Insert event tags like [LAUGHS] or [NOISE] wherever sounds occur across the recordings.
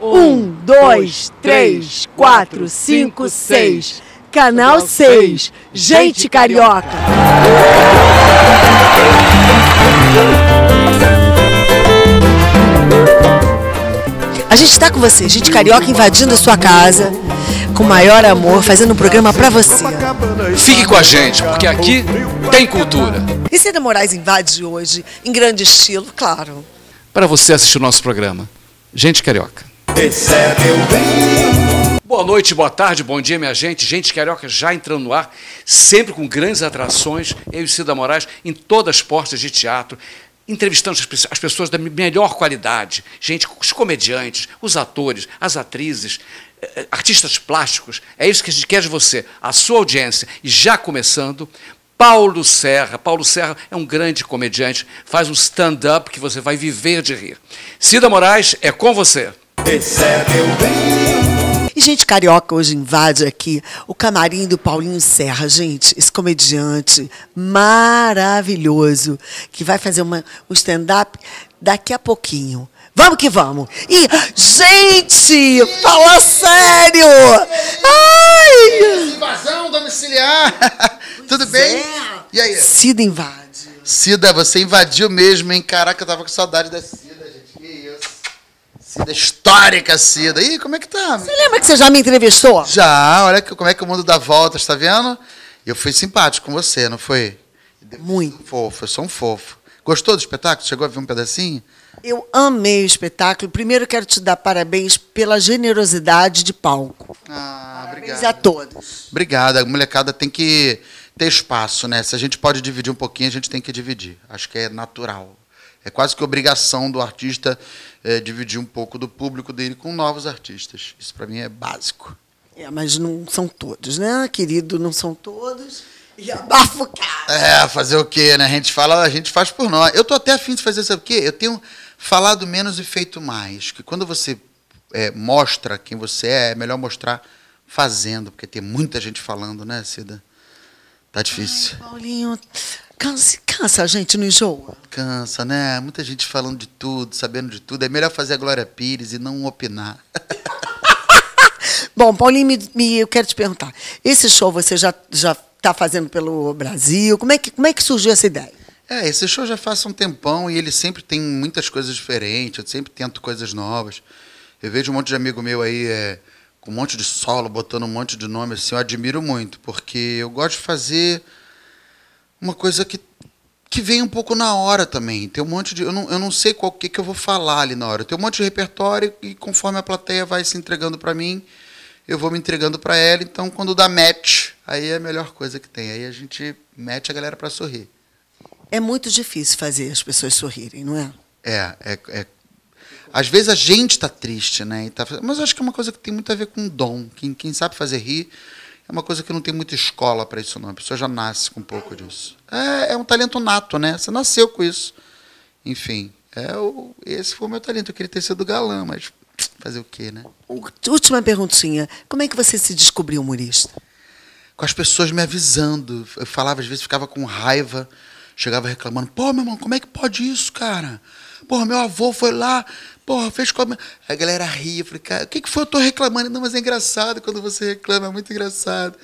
Um, dois, três, quatro, cinco, seis. Canal 6. Gente Carioca. A gente está com você, gente carioca, invadindo a sua casa, com maior amor, fazendo um programa para você. Fique com a gente, porque aqui tem cultura. E Cida Moraes invade hoje, em grande estilo, claro. Para você assistir o nosso programa, Gente Carioca. Boa noite, boa tarde, bom dia, minha gente. Gente Carioca já entrando no ar, sempre com grandes atrações. Eu e Cida Moraes em todas as portas de teatro, entrevistando as pe- as pessoas da melhor qualidade. Gente, os comediantes, os atores, as atrizes, eh, eh, artistas plásticos. É isso que a gente quer de você, a sua audiência. E já começando, Paulo Serra. Paulo Serra é um grande comediante, faz um stand-up que você vai viver de rir. Cida Moraes, é com você. E gente carioca hoje invade aqui o camarim do Paulinho Serra, gente, esse comediante maravilhoso que vai fazer uma, um stand-up daqui a pouquinho. Vamos que vamos! E, gente, fala sério! Ai! Invasão domiciliar! [LAUGHS] Tudo bem? E aí? Cida invade. Cida, você invadiu mesmo, hein? Caraca, eu tava com saudade da Cida? Cida histórica, Cida. Ih, como é que tá? Você lembra que você já me entrevistou? Já, olha que- como é que o mundo dá voltas, tá vendo? Eu fui simpático com você, não foi? Muito. Fofo, eu sou um fofo. Gostou do espetáculo? Chegou a ver um pedacinho? Eu amei o espetáculo. Primeiro quero te dar parabéns pela generosidade de palco. Ah, Parabéns obrigado. a todos. Obrigado. A molecada tem que ter espaço, né? Se a gente pode dividir um pouquinho, a gente tem que dividir. Acho que é natural. É quase que obrigação do artista eh, dividir um pouco do público dele com novos artistas. Isso para mim é básico. É, mas não são todos, né, querido? Não são todos. E abafo cara. É, fazer o quê, né? A gente fala, a gente faz por nós. Eu tô até afim de fazer, sabe o quê? Eu tenho falado menos e feito mais. Que quando você eh, mostra quem você é, é melhor mostrar fazendo, porque tem muita gente falando, né, Cida? Tá difícil. Paulinho, cansa, cansa a gente, não enjoa. Cansa, né? Muita gente falando de tudo, sabendo de tudo. É melhor fazer a Glória Pires e não opinar. [LAUGHS] Bom, Paulinho, me, me- eu quero te perguntar. Esse show você já já está fazendo pelo Brasil? Como é, que, como é que surgiu essa ideia? É, esse show já faz um tempão e ele sempre tem muitas coisas diferentes. Eu sempre tento coisas novas. Eu vejo um monte de amigo meu aí é, com um monte de solo, botando um monte de nome assim. Eu admiro muito, porque eu gosto de fazer uma coisa que, que vem um pouco na hora também. Tem um monte de. Eu não, eu não sei qual que, que eu vou falar ali na hora. Tem um monte de repertório e conforme a plateia vai se entregando para mim, eu vou me entregando para ela. Então, quando dá match, aí é a melhor coisa que tem. Aí a gente mete a galera para sorrir. É muito difícil fazer as pessoas sorrirem, não é? É, é, é- Às vezes a gente está triste, né? tá- mas eu acho que é uma coisa que tem muito a ver com dom. Quem, quem sabe fazer rir é uma coisa que não tem muita escola para isso, não. A pessoa já nasce com um pouco disso. É, é um talento nato, né? Você nasceu com isso. Enfim, é o, esse foi o meu talento. Eu queria ter sido galã, mas fazer o quê, né? Última perguntinha. Como é que você se descobriu humorista? com as pessoas me avisando. Eu falava, às vezes ficava com raiva, chegava reclamando: pô, meu irmão, como é que pode isso, cara? Porra, meu avô foi lá, porra, fez com a. A galera ria, falei, cara, o que, que foi? Eu tô reclamando. Não, mas é engraçado quando você reclama, é muito engraçado.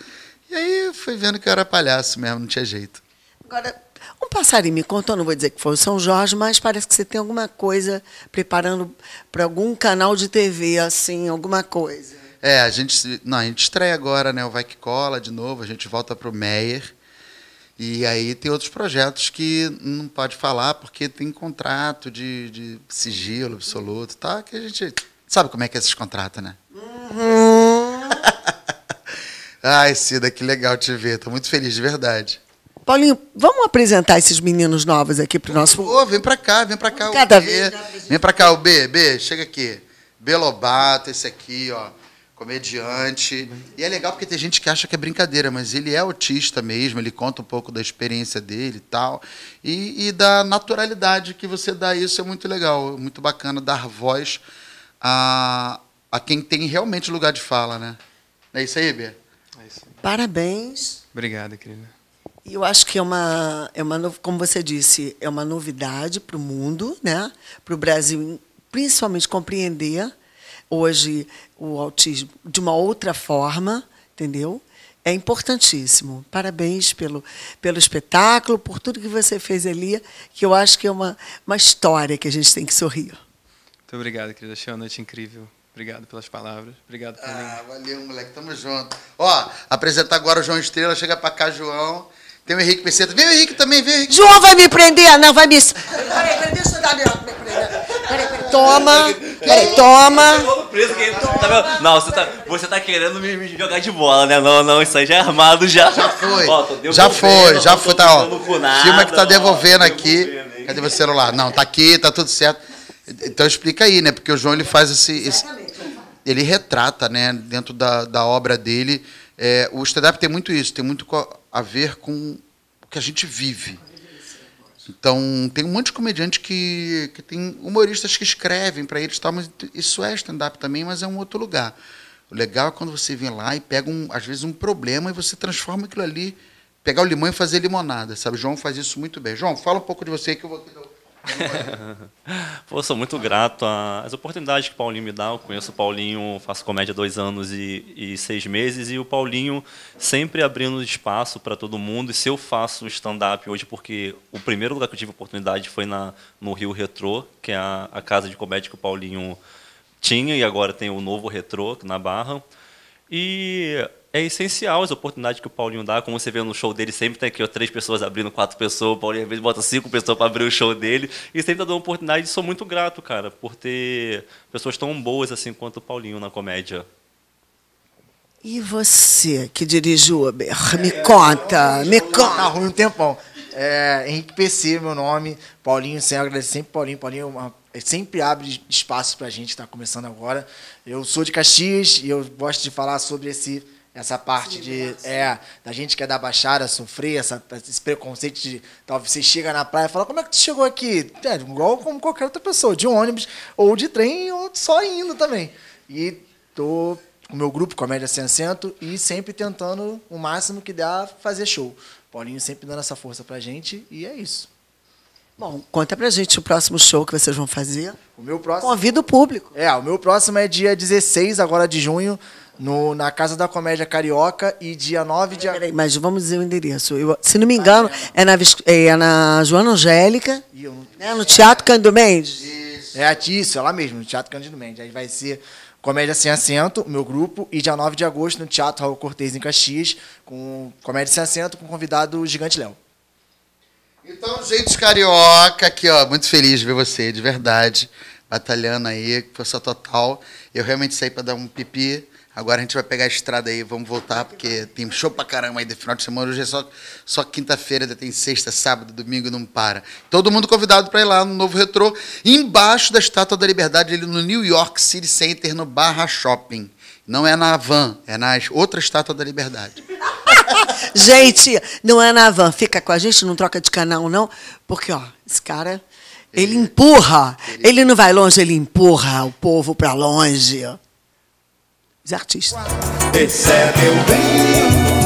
E aí fui vendo que eu era palhaço mesmo, não tinha jeito. Agora, um passarinho me contou, não vou dizer que foi o São Jorge, mas parece que você tem alguma coisa preparando para algum canal de TV, assim, alguma coisa. É, a gente, não, a gente estreia agora, né, o Vai Que Cola de novo, a gente volta pro Meyer. E aí tem outros projetos que não pode falar porque tem contrato de, de sigilo absoluto, tá? Que a gente sabe como é que é esses contratos, né? [LAUGHS] Ai, Cida, que legal te ver. Tô muito feliz, de verdade. Paulinho, vamos apresentar esses meninos novos aqui para o nosso. Ô, vem pra cá, vem pra cá. o Cada B. vez Vem pra cá, o B. B, chega aqui. B Lobato, esse aqui, ó. Comediante. E é legal porque tem gente que acha que é brincadeira, mas ele é autista mesmo, ele conta um pouco da experiência dele e tal. E, e da naturalidade que você dá isso é muito legal, muito bacana dar voz a, a quem tem realmente lugar de fala, né? É isso aí, B? É isso. Parabéns. Obrigado, querida. E eu acho que é uma, é uma, como você disse, é uma novidade para o mundo, né? Para o Brasil, principalmente compreender hoje o autismo de uma outra forma, entendeu? É importantíssimo. Parabéns pelo, pelo espetáculo, por tudo que você fez ali, que eu acho que é uma, uma história que a gente tem que sorrir. Muito obrigado, querida. Achei uma noite incrível. Obrigado pelas palavras. Obrigado por Ah, valeu, moleque. Tamo junto. Ó, apresentar agora o João Estrela. Chega pra cá, João. Tem o Henrique Peceta. Vem o Henrique também, vem o Henrique. João vai me prender, não, vai me. Peraí, peraí, deixa eu dar minha. Peraí, peraí, toma. Peraí, toma. Preso que tá vendo? Não, você tá, você tá querendo me, me jogar de bola, né? Não, não, isso aí já é armado já. Já foi. Ó, já foi, já foi. Tá, ó. Filma que tá ó, devolvendo aqui. devolvendo? Cadê meu celular? Não, tá aqui, tá tudo certo. Então explica aí, né? Porque o João ele faz esse. esse- ele retrata, né, dentro da, da obra dele. é, o stand-up tem muito isso, tem muito a ver com o que a gente vive. Então, tem um monte de comediante que, que tem humoristas que escrevem para eles, tal, mas isso é stand-up também, mas é um outro lugar. O legal é quando você vem lá e pega, um, às vezes, um problema e você transforma aquilo ali, pegar o limão e fazer limonada, sabe? O João faz isso muito bem. João, fala um pouco de você que eu vou [LAUGHS] Pô, sou muito grato às oportunidades que o Paulinho me dá. Eu conheço o Paulinho, faço comédia há dois anos e, e seis meses, e o Paulinho sempre abrindo espaço para todo mundo. E se eu faço stand-up hoje, porque o primeiro lugar que eu tive oportunidade foi na, no Rio Retrô, que é a, a casa de comédia que o Paulinho tinha, e agora tem o novo Retrô na Barra. E é essencial as oportunidades que o Paulinho dá. Como você vê no show dele, sempre tem aqui ó, três pessoas abrindo, quatro pessoas. O Paulinho às vezes bota cinco pessoas para abrir o show dele. E sempre tá dando oportunidade. E sou muito grato, cara, por ter pessoas tão boas assim quanto o Paulinho na comédia. E você que dirige o Uber? Me conta, me Tá conta. ruim um tempão. É, Henrique PC, meu nome. Paulinho, sem agradecer sempre Paulinho. Paulinho é uma- ele sempre abre espaço pra gente, tá começando agora. Eu sou de Caxias e eu gosto de falar sobre esse, essa parte de é, da gente que é da Baixada sofrer essa, esse preconceito de talvez você chega na praia e fala, como é que tu chegou aqui? É, igual como qualquer outra pessoa, de ônibus ou de trem ou só indo também. E tô com o meu grupo Comédia Sem Acento e sempre tentando o máximo que dá fazer show. Paulinho sempre dando essa força pra gente e é isso. Bom, conta pra gente o próximo show que vocês vão fazer. O meu próximo. Convida o público. É, o meu próximo é dia 16 agora de junho, no, na Casa da Comédia Carioca, e dia 9 de Peraí, mas vamos dizer o endereço. Eu- se não me engano, é na, Vis- é na Joana Angélica, não- né, no Teatro Cândido Mendes. É, isso, é lá mesmo, no Teatro Cândido Mendes. Aí vai ser Comédia Sem Acento, meu grupo, e dia 9 de agosto no Teatro Raul Cortez, em Caxias, com Comédia Sem Acento, com o convidado Gigante Léo. Então, gente carioca, aqui, ó, muito feliz de ver você, de verdade, batalhando aí, força total. Eu realmente saí para dar um pipi. Agora a gente vai pegar a estrada aí, vamos voltar, porque tem show pra caramba aí de final de semana. Hoje é só, só quinta-feira, tem sexta, sábado, domingo, não para. Todo mundo convidado para ir lá no novo retrô, embaixo da Estátua da Liberdade, ali no New York City Center, no Barra Shopping. Não é na van, é na outra Estátua da Liberdade. [LAUGHS] Gente, não é na van. Fica com a gente, não troca de canal, não. Porque, ó, esse cara, ele empurra. Ele não vai longe, ele empurra o povo pra longe. Os artistas. Esse é meu.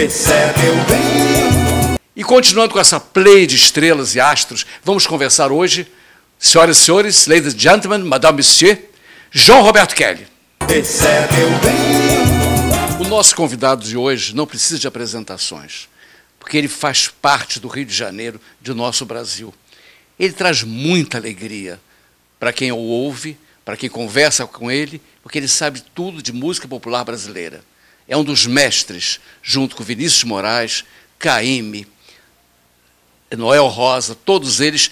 Meu bem. E continuando com essa play de estrelas e astros, vamos conversar hoje, senhoras e senhores, ladies and gentlemen, madame, monsieur, João Roberto Kelly. Bem. O nosso convidado de hoje não precisa de apresentações, porque ele faz parte do Rio de Janeiro, de nosso Brasil. Ele traz muita alegria para quem o ouve, para quem conversa com ele, porque ele sabe tudo de música popular brasileira. É um dos mestres, junto com Vinícius Moraes, Caíme, Noel Rosa, todos eles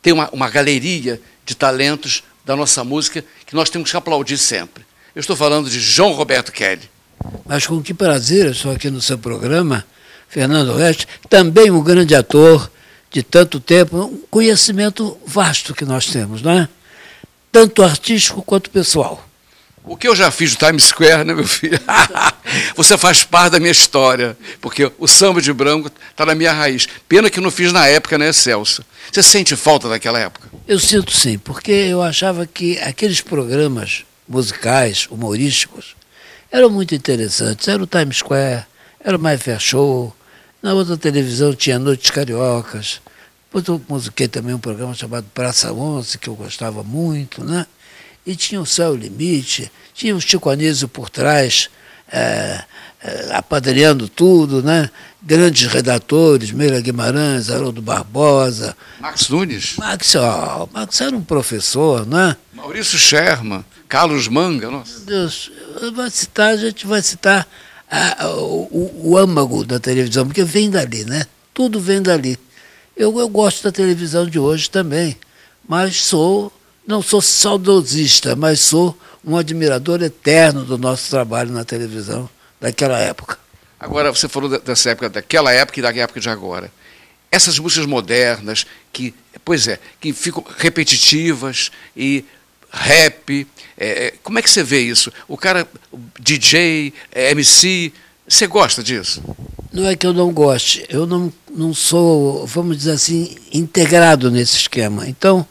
têm uma, uma galeria de talentos da nossa música que nós temos que aplaudir sempre. Eu estou falando de João Roberto Kelly. Mas com que prazer eu estou aqui no seu programa, Fernando Oeste, também um grande ator de tanto tempo, um conhecimento vasto que nós temos, não é? Tanto artístico quanto pessoal. O que eu já fiz no Times Square, né, meu filho? [LAUGHS] Você faz parte da minha história, porque o samba de branco está na minha raiz. Pena que não fiz na época, né, Celso? Você sente falta daquela época? Eu sinto sim, porque eu achava que aqueles programas musicais, humorísticos, eram muito interessantes. Era o Times Square, era o My Fair Show, na outra televisão tinha Noites Cariocas. Depois eu musiquei também um programa chamado Praça 11, que eu gostava muito, né? E tinha o Céu Limite, tinha o Chico Anísio por trás, é, é, apadrinhando tudo, né? Grandes redatores, Meira Guimarães, Haroldo Barbosa. Max Nunes? Max, ó, Max era um professor, né? Maurício Sherman, Carlos Manga, nossa. Meu Deus, vai citar, a gente vai citar a, o, o, o âmago da televisão, porque vem dali, né? Tudo vem dali. Eu, eu gosto da televisão de hoje também, mas sou, não sou saudosista, mas sou um admirador eterno do nosso trabalho na televisão daquela época. Agora, você falou dessa época, daquela época e da época de agora. Essas músicas modernas, que, pois é, que ficam repetitivas e rap. É, como é que você vê isso? O cara, DJ, MC, você gosta disso? Não é que eu não goste, eu não, não sou, vamos dizer assim, integrado nesse esquema. Então,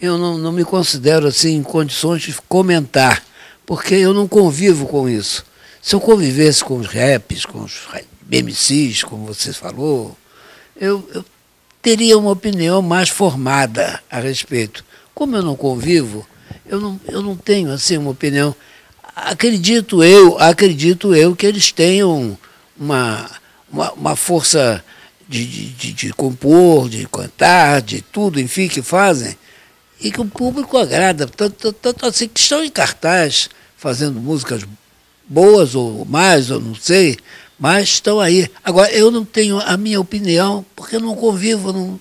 eu não, não me considero assim em condições de comentar, porque eu não convivo com isso. Se eu convivesse com os raps, com os MCs, como você falou, eu, eu teria uma opinião mais formada a respeito. Como eu não convivo, eu não, eu não tenho assim uma opinião. Acredito eu, acredito eu que eles tenham uma, uma, uma força de, de, de, compor, de cantar, de tudo, enfim, que fazem, e que o público agrada. Tanto, tanto assim que estão em cartaz, fazendo músicas boas ou mais, ou não sei, mas estão aí. Agora, eu não tenho a minha opinião, porque eu não convivo, não,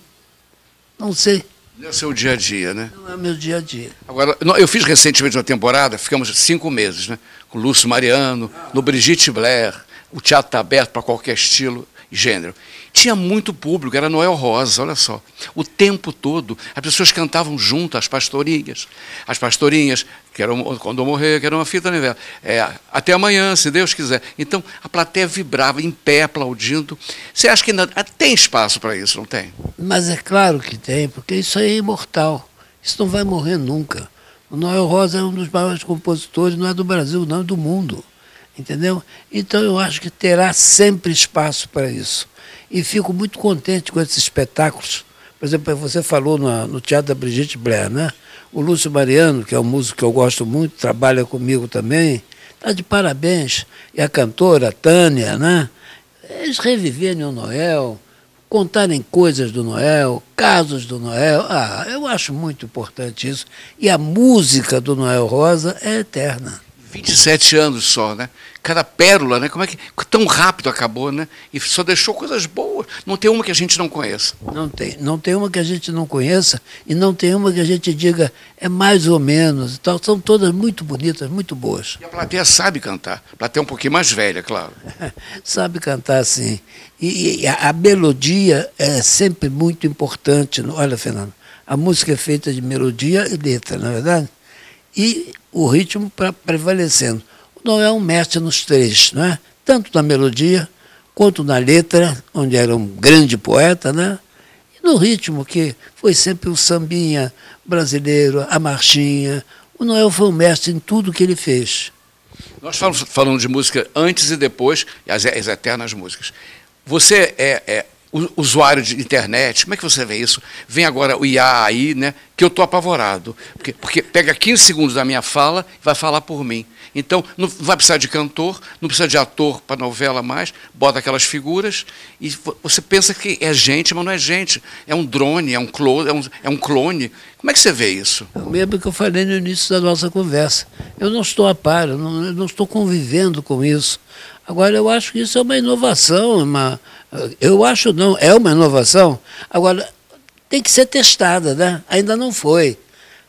não sei. Não é o seu dia a dia, né? Não é o meu dia a dia. Agora, eu fiz recentemente uma temporada, ficamos cinco meses, né? Com Lúcio Mariano, no Brigitte Blair, o teatro está aberto para qualquer estilo gênero. Tinha muito público, era Noel Rosa, olha só. O tempo todo, as pessoas cantavam junto, as pastorinhas. As pastorinhas, que eram, quando eu morrer, que era uma fita né, é, Até amanhã, se Deus quiser. Então, a plateia vibrava em pé, aplaudindo. Você acha que ainda tem espaço para isso, não tem? Mas é claro que tem, porque isso aí é imortal. Isso não vai morrer nunca. O Noel Rosa é um dos maiores compositores, não é do Brasil, não, é do mundo. Entendeu? Então eu acho que terá sempre espaço para isso e fico muito contente com esses espetáculos. Por exemplo, você falou no, no Teatro da Brigitte Blair, né? O Lúcio Mariano, que é um músico que eu gosto muito, trabalha comigo também, está de parabéns. E a cantora, Tânia, né? Eles reviverem o Noel, contarem coisas do Noel, casos do Noel. Ah, eu acho muito importante isso. E a música do Noel Rosa é eterna. 27 anos só, né? Cada pérola, né? Como é que tão rápido acabou, né? E só deixou coisas boas. Não tem uma que a gente não conheça. Não tem, não tem uma que a gente não conheça e não tem uma que a gente diga é mais ou menos. Tal. São todas muito bonitas, muito boas. E a plateia sabe cantar. A plateia é um pouquinho mais velha, claro. [LAUGHS] sabe cantar, sim. E, e a, a melodia é sempre muito importante. Olha, Fernando, a música é feita de melodia e letra, não é verdade? E o ritmo prevalecendo. O Noel é um mestre nos três, não é? tanto na melodia quanto na letra, onde era um grande poeta, né? e no ritmo, que foi sempre o sambinha brasileiro, a marchinha. O Noel foi um mestre em tudo que ele fez. Nós falamos, falando de música antes e depois, as, as eternas músicas. Você é, é usuário de internet, como é que você vê isso? Vem agora o IA aí, né? Que eu estou apavorado. Porque, porque pega 15 segundos da minha fala e vai falar por mim. Então, não vai precisar de cantor, não precisa de ator para novela mais, bota aquelas figuras e você pensa que é gente, mas não é gente. É um drone, é um clone, é um, é um clone. Como é que você vê isso? É o mesmo que eu falei no início da nossa conversa. Eu não estou a par, eu não, eu não estou convivendo com isso. Agora, eu acho que isso é uma inovação, uma, eu acho não, é uma inovação. Agora, tem que ser testada, né? Ainda não foi.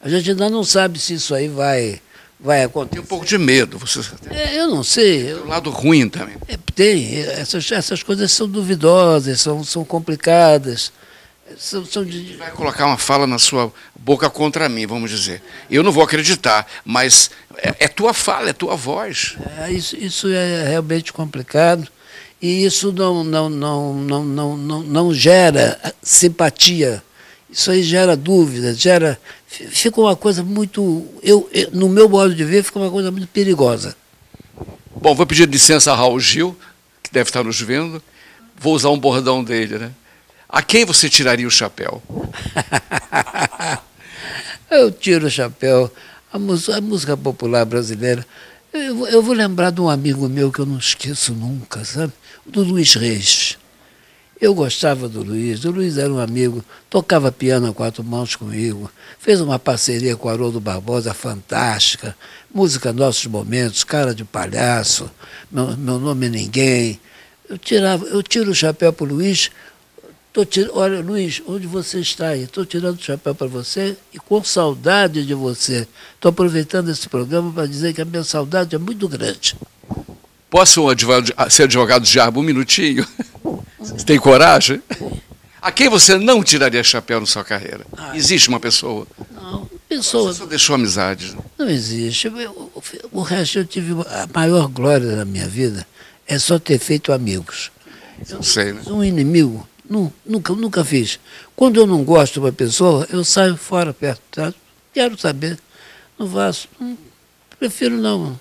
A gente ainda não sabe se isso aí vai, vai acontecer. Tem um pouco de medo. Você... É, eu não sei. Tem um lado ruim também. É, tem. Essas, essas coisas são duvidosas, são, são complicadas. são, são de, Vai colocar uma fala na sua boca contra mim, vamos dizer. Eu não vou acreditar, mas é, é tua fala, é tua voz. É, isso, isso é realmente complicado e isso não, não, não, não, não, não, não gera simpatia. Isso aí gera dúvida, gera. Fica uma coisa muito. Eu, eu, no meu modo de ver, fica uma coisa muito perigosa. Bom, vou pedir licença a Raul Gil, que deve estar nos vendo. Vou usar um bordão dele, né? A quem você tiraria o chapéu? [LAUGHS] eu tiro o chapéu. A música, a música popular brasileira. Eu, eu, vou lembrar de um amigo meu que eu não esqueço nunca, sabe? Do Luiz Reis. Eu gostava do Luiz, o Luiz era um amigo, tocava piano a quatro mãos comigo, fez uma parceria com o Haroldo Barbosa fantástica, música Nossos Momentos, Cara de Palhaço, Meu, meu Nome é Ninguém. Eu, tirava, eu tiro o chapéu para o Luiz, tô tir... olha, Luiz, onde você está aí? Estou tirando o chapéu para você e com saudade de você. Estou aproveitando esse programa para dizer que a minha saudade é muito grande. Posso advogado, ser advogado de diabo um minutinho? Você tem coragem? A quem você não tiraria chapéu na sua carreira? Existe uma pessoa? Não, pessoa. Você só deixou amizade. Não existe. o resto eu tive a maior glória da minha vida é só ter feito amigos. Eu sei, né? Um inimigo, não, nunca, nunca fiz. Quando eu não gosto de uma pessoa, eu saio fora perto. Tá? Quero saber. Não faço. Não, prefiro não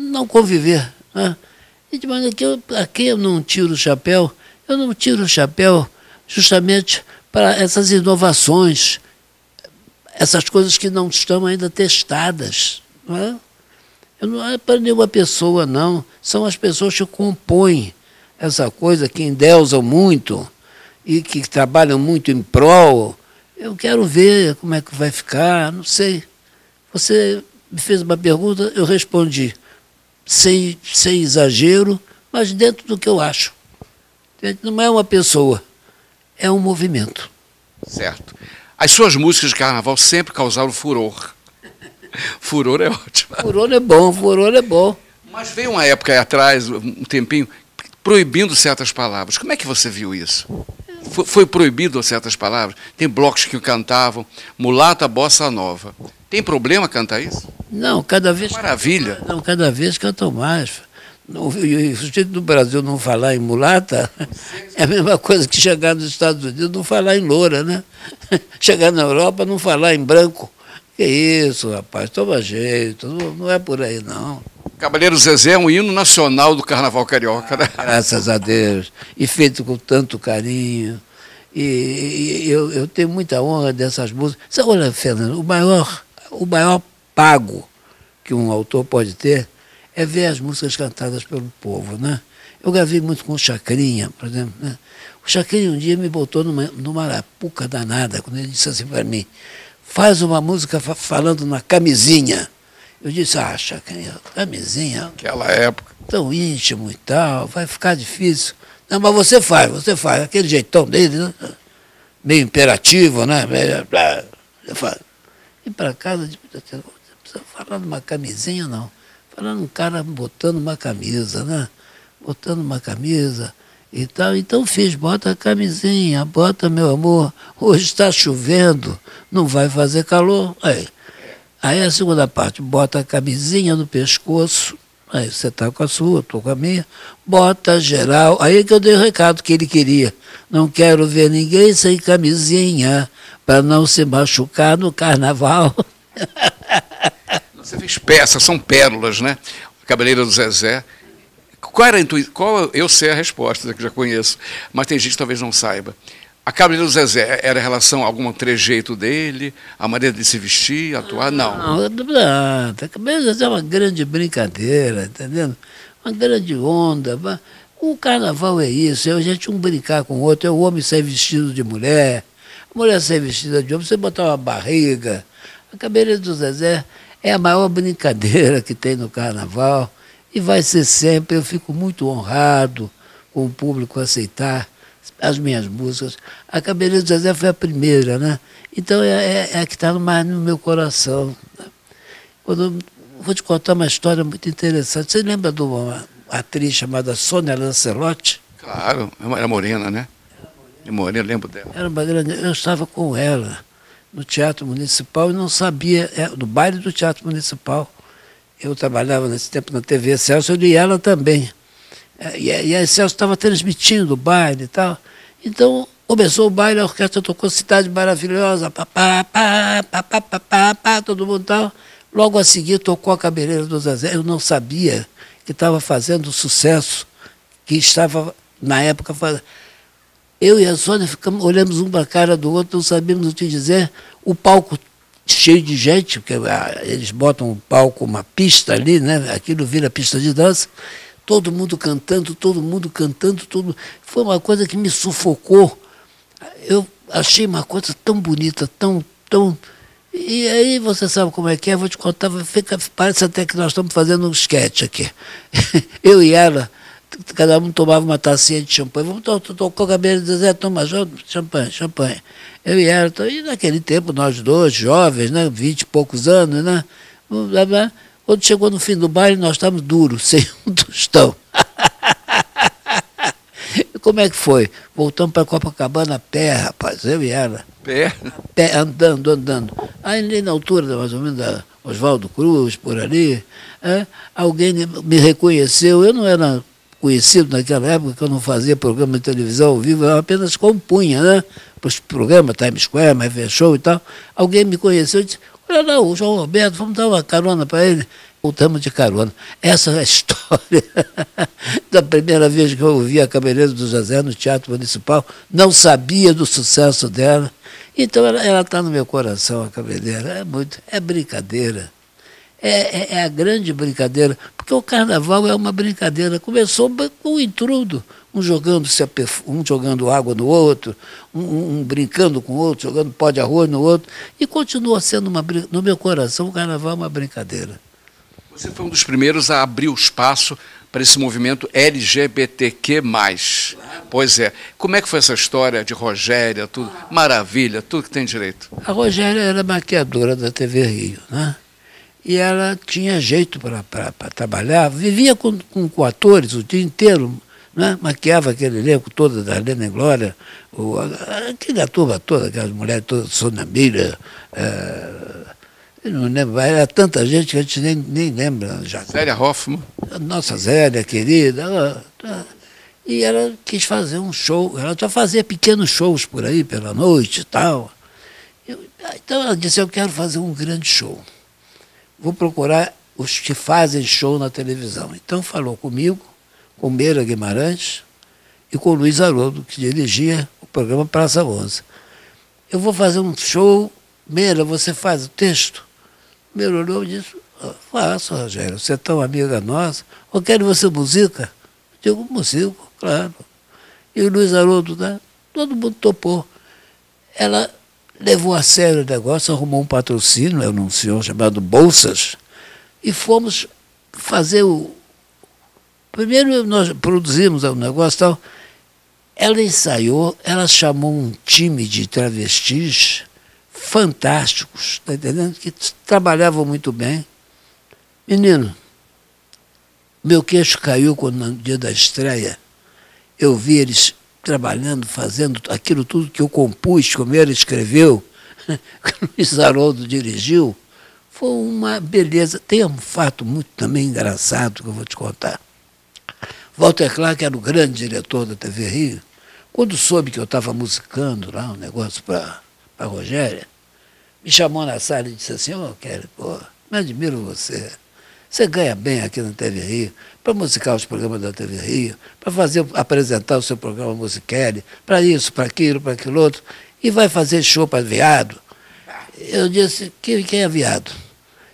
não conviver. Né? E maneira que eu, aqui eu não tiro o chapéu, eu não tiro o chapéu justamente para essas inovações, essas coisas que não estão ainda testadas. Não é? Eu não é para nenhuma pessoa, não. São as pessoas que compõem essa coisa, que endeusam muito e que trabalham muito em prol. Eu quero ver como é que vai ficar, não sei. Você me fez uma pergunta, eu respondi sem, sem exagero, mas dentro do que eu acho. Não é uma pessoa, é um movimento. Certo. As suas músicas de carnaval sempre causaram furor. Furor é ótimo. Furor é bom, furor é bom. Mas veio uma época aí atrás, um tempinho, proibindo certas palavras. Como é que você viu isso? Foi, foi proibido certas palavras? Tem blocos que cantavam mulata bossa nova. Tem problema cantar isso? Não, cada vez. Maravilha. Não, cada vez cantam mais. O sujeito do Brasil não falar em mulata é a mesma coisa que chegar nos Estados Unidos não falar em loura, né? [LAUGHS] Chegar na Europa não falar em branco. Que isso, rapaz, toma jeito, não, não é por aí não. Cavaleiro Zezé é um hino nacional do Carnaval Carioca, né? Graças a Deus. E feito com tanto carinho. E, e eu, eu tenho muita honra dessas músicas. Você olha, Fernando, o maior, o maior pago que um autor pode ter é ver as músicas cantadas pelo povo, né? Eu gravei muito com o Chacrinha, por exemplo. Né? O Chacrinha um dia me botou numa, numa arapuca danada, quando ele disse assim para mim, faz uma música fa falando na camisinha. Eu disse, ah, Chacrinha, camisinha. Aquela época. Tão íntimo e tal, vai ficar difícil. Não, mas você faz, você faz, aquele jeitão dele, né? meio imperativo, né? Você faz. E para casa, precisa falar numa camisinha, não. Falar num cara botando uma camisa, né? Botando uma camisa e tal. Então fiz, bota a camisinha, bota, meu amor. Hoje está chovendo, não vai fazer calor. Aí, aí a segunda parte, bota a camisinha no pescoço. Aí você está com a sua, estou com a minha. Bota geral. Aí que eu dei o recado que ele queria. Não quero ver ninguém sem camisinha para não se machucar no carnaval. [LAUGHS] Você fez peças, são pérolas, né? Cabeleira do Zezé. Qual era a intuição? Qual, eu sei a resposta, que já conheço, mas tem gente que talvez não saiba. A Cabeleira do Zezé era em relação a algum trejeito dele, a maneira de se vestir, atuar? Não. Não, não a Cabeleira do Zezé é uma grande brincadeira, entendendo? Uma grande onda. O carnaval é isso, é a gente um brincar com o outro, é o homem sair vestido de mulher, a mulher sair vestida de homem, você botar uma barriga. A Cabeleira do Zezé é a maior brincadeira que tem no carnaval e vai ser sempre. Eu fico muito honrado com o público aceitar as minhas músicas. A Cabeleira do Zezé foi a primeira, né? Então é, é, é a que está mais no meu coração. Quando, vou te contar uma história muito interessante. Você lembra de uma atriz chamada Sônia Lancelotti? Claro, era morena, né? de Moreira, lembro dela. Era uma grande, eu estava com ela no Teatro Municipal e não sabia, do no baile do Teatro Municipal. Eu trabalhava nesse tempo na TV Celso e ela também. É, e, é, e a Celso estava transmitindo o baile e tal. Então começou o baile, a orquestra tocou Cidade Maravilhosa, papá, papá, papá, papá, todo mundo tal. Logo a seguir tocou a Cabeleira do Zezé. Eu não sabia que estava fazendo sucesso que estava na época fazendo. Eu e a Sônia ficamos, olhamos um para a cara do outro, não sabíamos o que dizer. O palco cheio de gente, porque ah, eles botam um palco, uma pista ali, né? aquilo vira pista de dança. Todo mundo cantando, todo mundo cantando, todo... foi uma coisa que me sufocou. Eu achei uma coisa tão bonita, tão, tão. E aí você sabe como é que é, vou te contar, fica, parece até que nós estamos fazendo um sketch aqui. [LAUGHS] Eu e ela, cada um tomava uma tacinha de champanhe. Vamos to- to- tocar o cabelo e dizer, toma champanhe, champanhe. Eu e ela, to- e naquele tempo, nós dois, jovens, né, vinte e poucos anos, né? Quando chegou no fim do baile, nós estávamos duros, [LAUGHS] sem um tostão. E [LAUGHS] Como é que foi? Voltamos para Copacabana a pé, rapaz, eu e ela Pé. pé, andando, andando. Aí ali na altura, mais ou menos, da Oswaldo Cruz, por ali, é, alguém me reconheceu. Eu não era conhecido naquela época, que eu não fazia programa de televisão ao vivo, eu apenas compunha, né? Para os programas, Times Square, MF Show e tal. Alguém me conheceu e disse, olha lá, o João Roberto, vamos dar uma carona para ele. Voltamos de carona. Essa é a [LAUGHS] história da primeira vez que eu ouvi a Cabeleira do José no Teatro Municipal. Não sabia do sucesso dela. Então ela está no meu coração, a cabeleira. É muito, é brincadeira. É, é- é a grande brincadeira, porque o carnaval é uma brincadeira. Começou com o intrudo, um jogando, um jogando água no outro, um, um- brincando com o outro, jogando pó de arroz no outro, e continua sendo uma No meu coração, o carnaval é uma brincadeira. Você foi um dos primeiros a abrir o espaço para esse movimento LGBTQ+. Pois é. Como é que foi essa história de Rogéria, tudo? Maravilha, tudo que tem direito. A Rogéria era maquiadora da TV Rio, né? E ela tinha jeito para trabalhar, vivia com, com, com atores o dia inteiro, né? maquiava aquele elenco todo da Helena e Glória, o, a- aquela turma toda, aquelas mulheres todas, Sônia Mira, eu não lembro, era tanta gente que a gente nem, nem lembra já. Zélia Hoffman. Nossa Zélia, querida. ela- tá. E ela quis fazer um show. Ela já fazia pequenos shows por aí, pela noite e tal. Eu- então ela disse, eu quero fazer um grande show. Vou procurar os que fazem show na televisão. Então falou comigo, com Meira Guimarães e com Luiz Haroldo, que dirigia o programa Praça 11. Eu vou fazer um show, Meira, você faz o texto? Meira olhou e disse, "Ah, faço, Rogério, você é tão amiga nossa. Ou quero você musica? Eu digo, musico, claro. E o Luiz Haroldo, né? todo mundo topou. Ela levou a sério o negócio, arrumou um patrocínio, era um senhor chamado Bolsas, e fomos fazer o. Primeiro nós produzimos o negócio e tal. Ela ensaiou, ela chamou um time de travestis fantásticos, tá entendendo? Que trabalhavam muito bem. Menino, meu queixo caiu quando no dia da estreia eu vi eles trabalhando, fazendo aquilo tudo que eu compus, como ele escreveu, [LAUGHS] que o Luiz Haroldo dirigiu. Foi uma beleza. Tem um fato muito também engraçado que eu vou te contar. Walter Clark era o grande diretor da TV Rio. Quando soube que eu estava musicando lá um negócio para a Rogéria, me chamou na sala e disse assim, ô oh, Kelly, pô, me admiro você. Você ganha bem aqui na TV Rio, para musicar os programas da TV Rio, para fazer, apresentar o seu programa Musicele, para isso, para aquilo, para aquilo outro, e vai fazer show para viado. Eu disse, quem, quem é viado?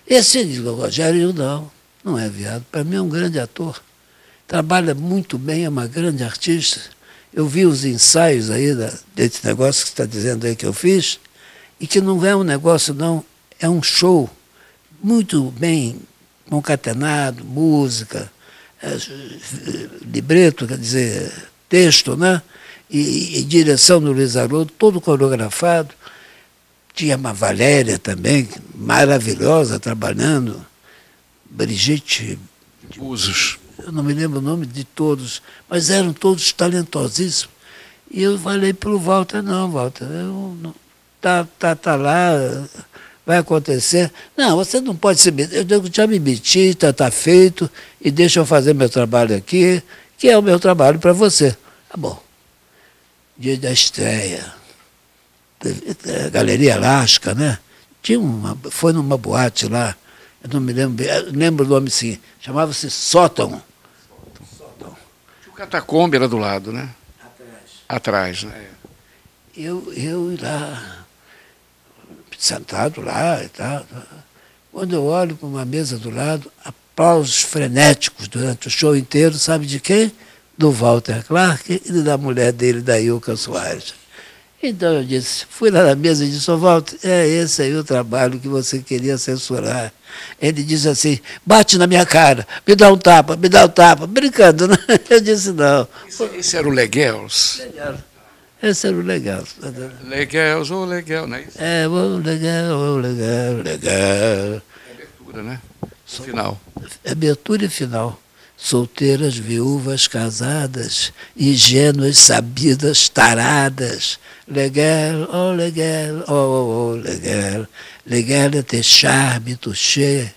Esse digo, Rogério, não, não é viado. Para mim é um grande ator. Trabalha muito bem, é uma grande artista. Eu vi os ensaios aí da, desse negócio que está dizendo aí que eu fiz, e que não é um negócio, não, é um show muito bem concatenado, música, é, libreto, quer dizer, texto, né? E, e direção do Luiz Haroldo, todo coreografado. Tinha uma Valéria também, maravilhosa, trabalhando. Brigitte. Usos. Eu não me lembro o nome de todos, mas eram todos talentosíssimos. E eu falei para o Walter, não, Walter, eu não, tá, tá, tá lá, vai acontecer. Não, você não pode se meter. Eu digo, já me meti, está tá feito, e deixa eu fazer meu trabalho aqui, que é o meu trabalho para você. Tá bom. Dia da estreia. [LAUGHS] Galeria Lasca, né? Tinha uma, foi numa boate lá, eu não me lembro, lembro o nome sim, chamava-se Sótão. O catacombe era do lado, né? Atrás, né? Eu, eu lá, sentado lá e tal. Quando eu olho para uma mesa do lado, aplausos frenéticos durante o show inteiro, sabe de quem? Do Walter Clark e da mulher dele, da Ilka Soares. Então eu disse, fui lá na mesa e disse, ô Walter, é esse aí o trabalho que você queria censurar. Ele disse assim, bate na minha cara, me dá um tapa, me dá um tapa, brincando, né? [LAUGHS] Eu disse, não. Esse, esse era o Leguels? Esse era o legal. Leguels, ou legal, não é isso? É, o legal, o legal, legal. Abertura, né? No final. Abertura e final. Solteiras, viúvas, casadas, ingênuas, sabidas, taradas. Legal, oh legal, oh, oh, oh legal. Legal é ter charme, toucher,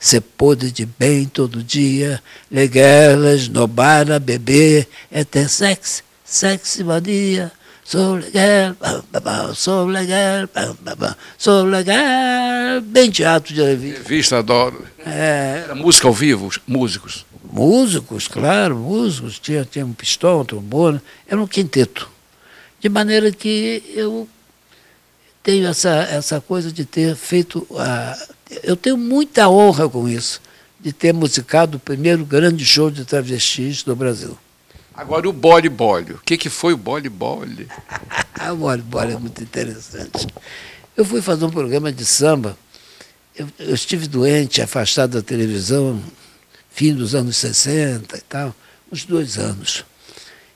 ser podre de bem todo dia. Legal é esnobar, beber, é ter sexo, sexo mania. Sou legal, bam, sou legal, bam, sou legal. Bem teatro de revista. Revista, adoro. É, Era música ao vivo, os músicos. músicos, claro, músicos, tinha, tinha um pistão, um trombone, era um quinteto. De maneira que eu tenho essa, essa coisa de ter feito. A, eu tenho muita honra com isso, de ter musicado o primeiro grande show de travestis do Brasil. Agora o bole bole. O que, que foi o bole bole? [LAUGHS] Ah, bora, bora, é muito interessante. Eu fui fazer um programa de samba. Eu, eu estive doente, afastado da televisão, fim dos anos 60 e tal, uns dois anos.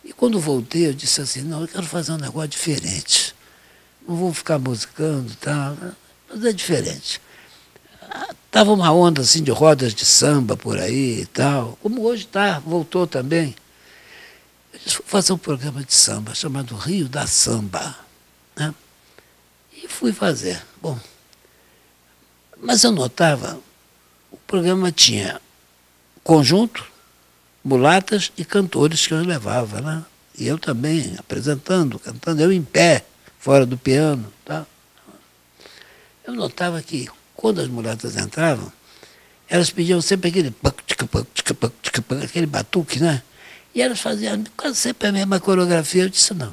E quando voltei, eu disse assim, não, eu quero fazer um negócio diferente. Não vou ficar musicando e tal, mas é diferente. Estava uma onda assim de rodas de samba por aí e tal, como hoje está, voltou também. Disse, vou fazer um programa de samba chamado Rio da Samba. Né? E fui fazer. Bom, mas eu notava, o programa tinha conjunto, mulatas e cantores que eu levava, né? E eu também, apresentando, cantando, eu em pé, fora do piano. Tá? Eu notava que quando as mulatas entravam, elas pediam sempre aquele, aquele batuque, né? E elas faziam quase sempre a mesma coreografia. Eu disse, não,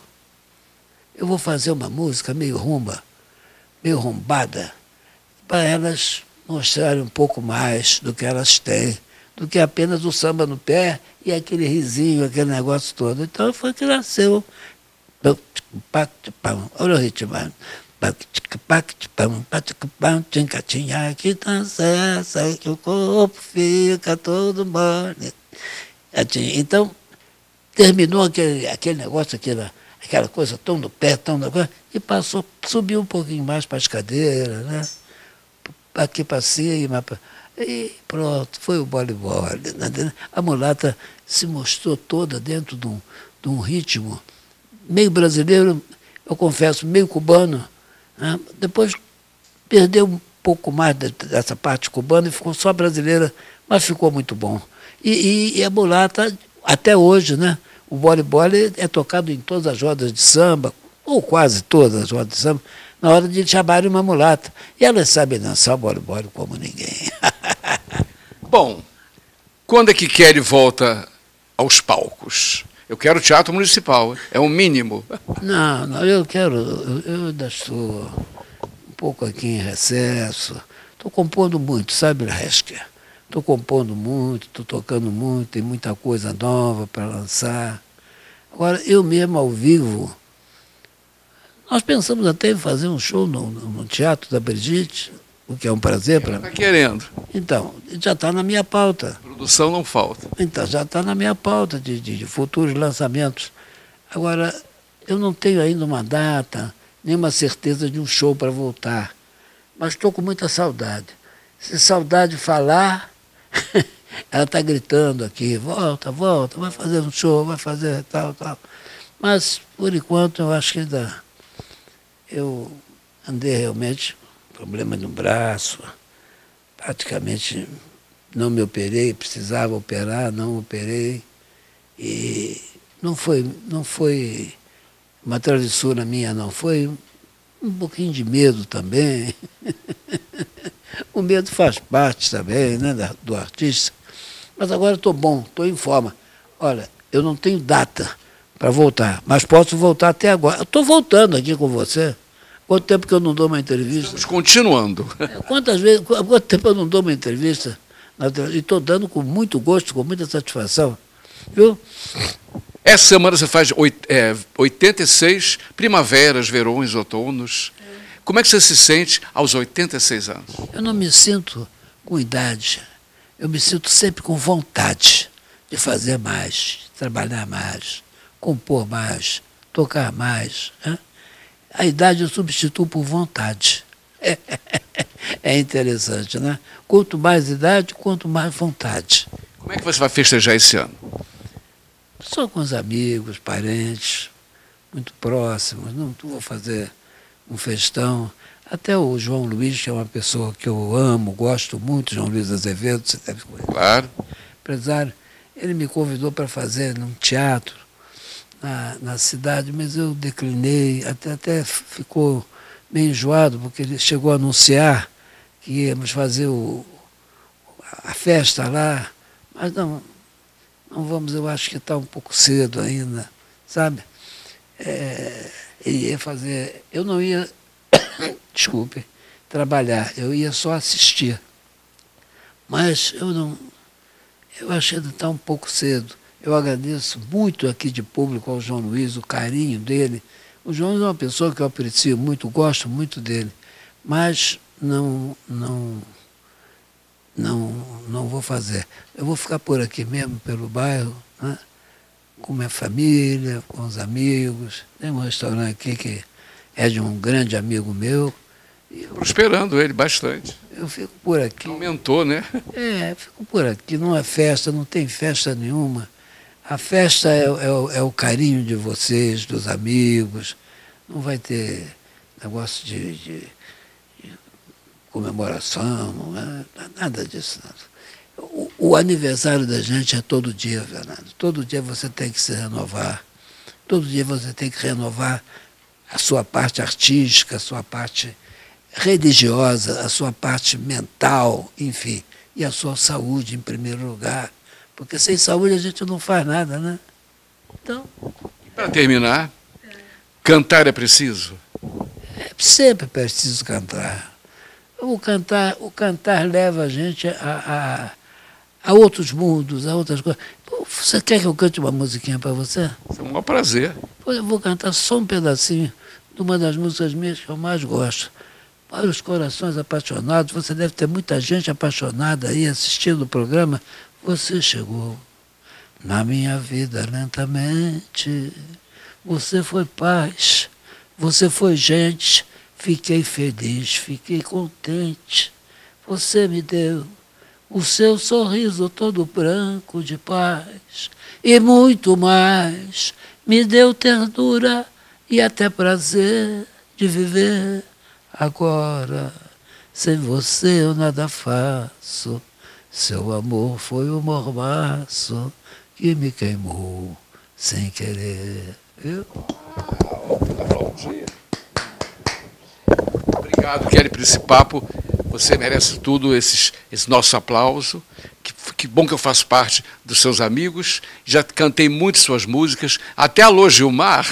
eu vou fazer uma música meio rumba, meio rombada, para elas mostrarem um pouco mais do que elas têm, do que apenas o samba no pé e aquele risinho, aquele negócio todo. Então foi que nasceu. Olha o ritmo. Que dança essa que o corpo fica todo mole. Então, terminou aquele, aquele negócio, aquela, aquela coisa tão no pé, tão no pé, e passou, subiu um pouquinho mais para as cadeiras, né? aqui para cima. E pronto, foi o voleibol. Né? A mulata se mostrou toda dentro de um, de um ritmo meio brasileiro, eu confesso, meio cubano. Né? Depois perdeu um pouco mais dessa parte cubana e ficou só brasileira, mas ficou muito bom. E, e, e a mulata, até hoje, né? O voleibol é tocado em todas as rodas de samba, ou quase todas as rodas de samba, na hora de chamarem uma mulata. E elas sabem dançar voleibol como ninguém. [LAUGHS] Bom, quando é que Kelly volta aos palcos? Eu quero teatro municipal, é o mínimo. [LAUGHS] Não, não, eu quero, eu, eu ainda estou um pouco aqui em recesso. Estou compondo muito, sabe, Resker? Estou compondo muito, estou tocando muito, tem muita coisa nova para lançar. Agora, eu mesmo ao vivo, nós pensamos até em fazer um show no, no Teatro da Brigitte, o que é um prazer para Está querendo. Então, já está na minha pauta. Produção não falta. Então, já está na minha pauta de, de, de futuros lançamentos. Agora, eu não tenho ainda uma data, nenhuma certeza de um show para voltar. Mas estou com muita saudade. Se saudade falar, [LAUGHS] ela está gritando aqui, volta, volta, vai fazer um show, vai fazer tal, tal. Mas, por enquanto, eu acho que ainda. Eu andei realmente problema no braço, praticamente não me operei, precisava operar, não operei. E não foi, não foi uma travessura minha, não. Foi um pouquinho de medo também. [LAUGHS] o medo faz parte também né, do artista. Mas agora estou bom, estou em forma. Olha, eu não tenho data para voltar, mas posso voltar até agora. Estou voltando aqui com você. Quanto tempo que eu não dou uma entrevista? Estamos continuando. Quantas vezes, quanto tempo eu não dou uma entrevista? E estou dando com muito gosto, com muita satisfação. Viu? Essa semana você faz é, 86 primaveras, verões, outonos. Como é que você se sente aos 86 anos? Eu não me sinto com idade. Eu me sinto sempre com vontade de fazer mais, trabalhar mais, compor mais, tocar mais. Né? A idade eu substituo por vontade. [LAUGHS] É, interessante, né? Quanto mais idade, quanto mais vontade. Como é que você vai festejar esse ano? Só com os amigos, parentes, muito próximos. Não vou fazer um festão. Até o João Luiz, que é uma pessoa que eu amo, gosto muito, João Luiz Azevedo, você deve conhecer. Claro. Empresário. Ele me convidou para fazer num teatro na, na cidade, mas eu declinei, até, até ficou meio enjoado, porque ele chegou a anunciar que íamos fazer o, a festa lá, mas não, não vamos, eu acho que está um pouco cedo ainda, sabe? É, ele ia fazer, eu não ia, [COUGHS] desculpe, trabalhar, eu ia só assistir. Mas eu não, eu acho que está um pouco cedo. Eu agradeço muito aqui de público ao João Luiz, o carinho dele. O João é uma pessoa que eu aprecio muito, gosto muito dele, mas não, não, não, não vou fazer. Eu vou ficar por aqui mesmo, pelo bairro, né? Com minha família, com os amigos. Tem um restaurante aqui que é de um grande amigo meu. Prosperando ele bastante. Eu fico por aqui. Aumentou, né? É, fico por aqui. Não é festa, não tem festa nenhuma. A festa é, é, é, o carinho de vocês, dos amigos. Não vai ter negócio de, de, de comemoração, não é, nada disso. O, o, aniversário da gente é todo dia, Fernando. Todo dia você tem que se renovar. Todo dia você tem que renovar a sua parte artística, a sua parte religiosa, a sua parte mental, enfim, e a sua saúde em primeiro lugar. Porque sem saúde a gente não faz nada, né? Então. Para terminar, cantar é preciso? É sempre preciso cantar. O cantar, o cantar leva a gente a, a, outros mundos, a outras coisas. Você quer que eu cante uma musiquinha para você? É um prazer. Eu vou cantar só um pedacinho de uma das músicas minhas que eu mais gosto. Para os corações apaixonados, você deve ter muita gente apaixonada aí assistindo o programa. Você chegou na minha vida lentamente. Você foi paz, você foi gente. Fiquei feliz, fiquei contente. Você me deu o seu sorriso todo branco de paz e muito mais. Me deu ternura e até prazer de viver. Agora, sem você eu nada faço. Seu amor foi o mormaço que me queimou sem querer. Viu? Obrigado, Kelly, por esse papo. Você merece tudo, esses, esse nosso aplauso. Que, que, bom que eu faço parte dos seus amigos. Já cantei muitas suas músicas, até Alô Gilmar.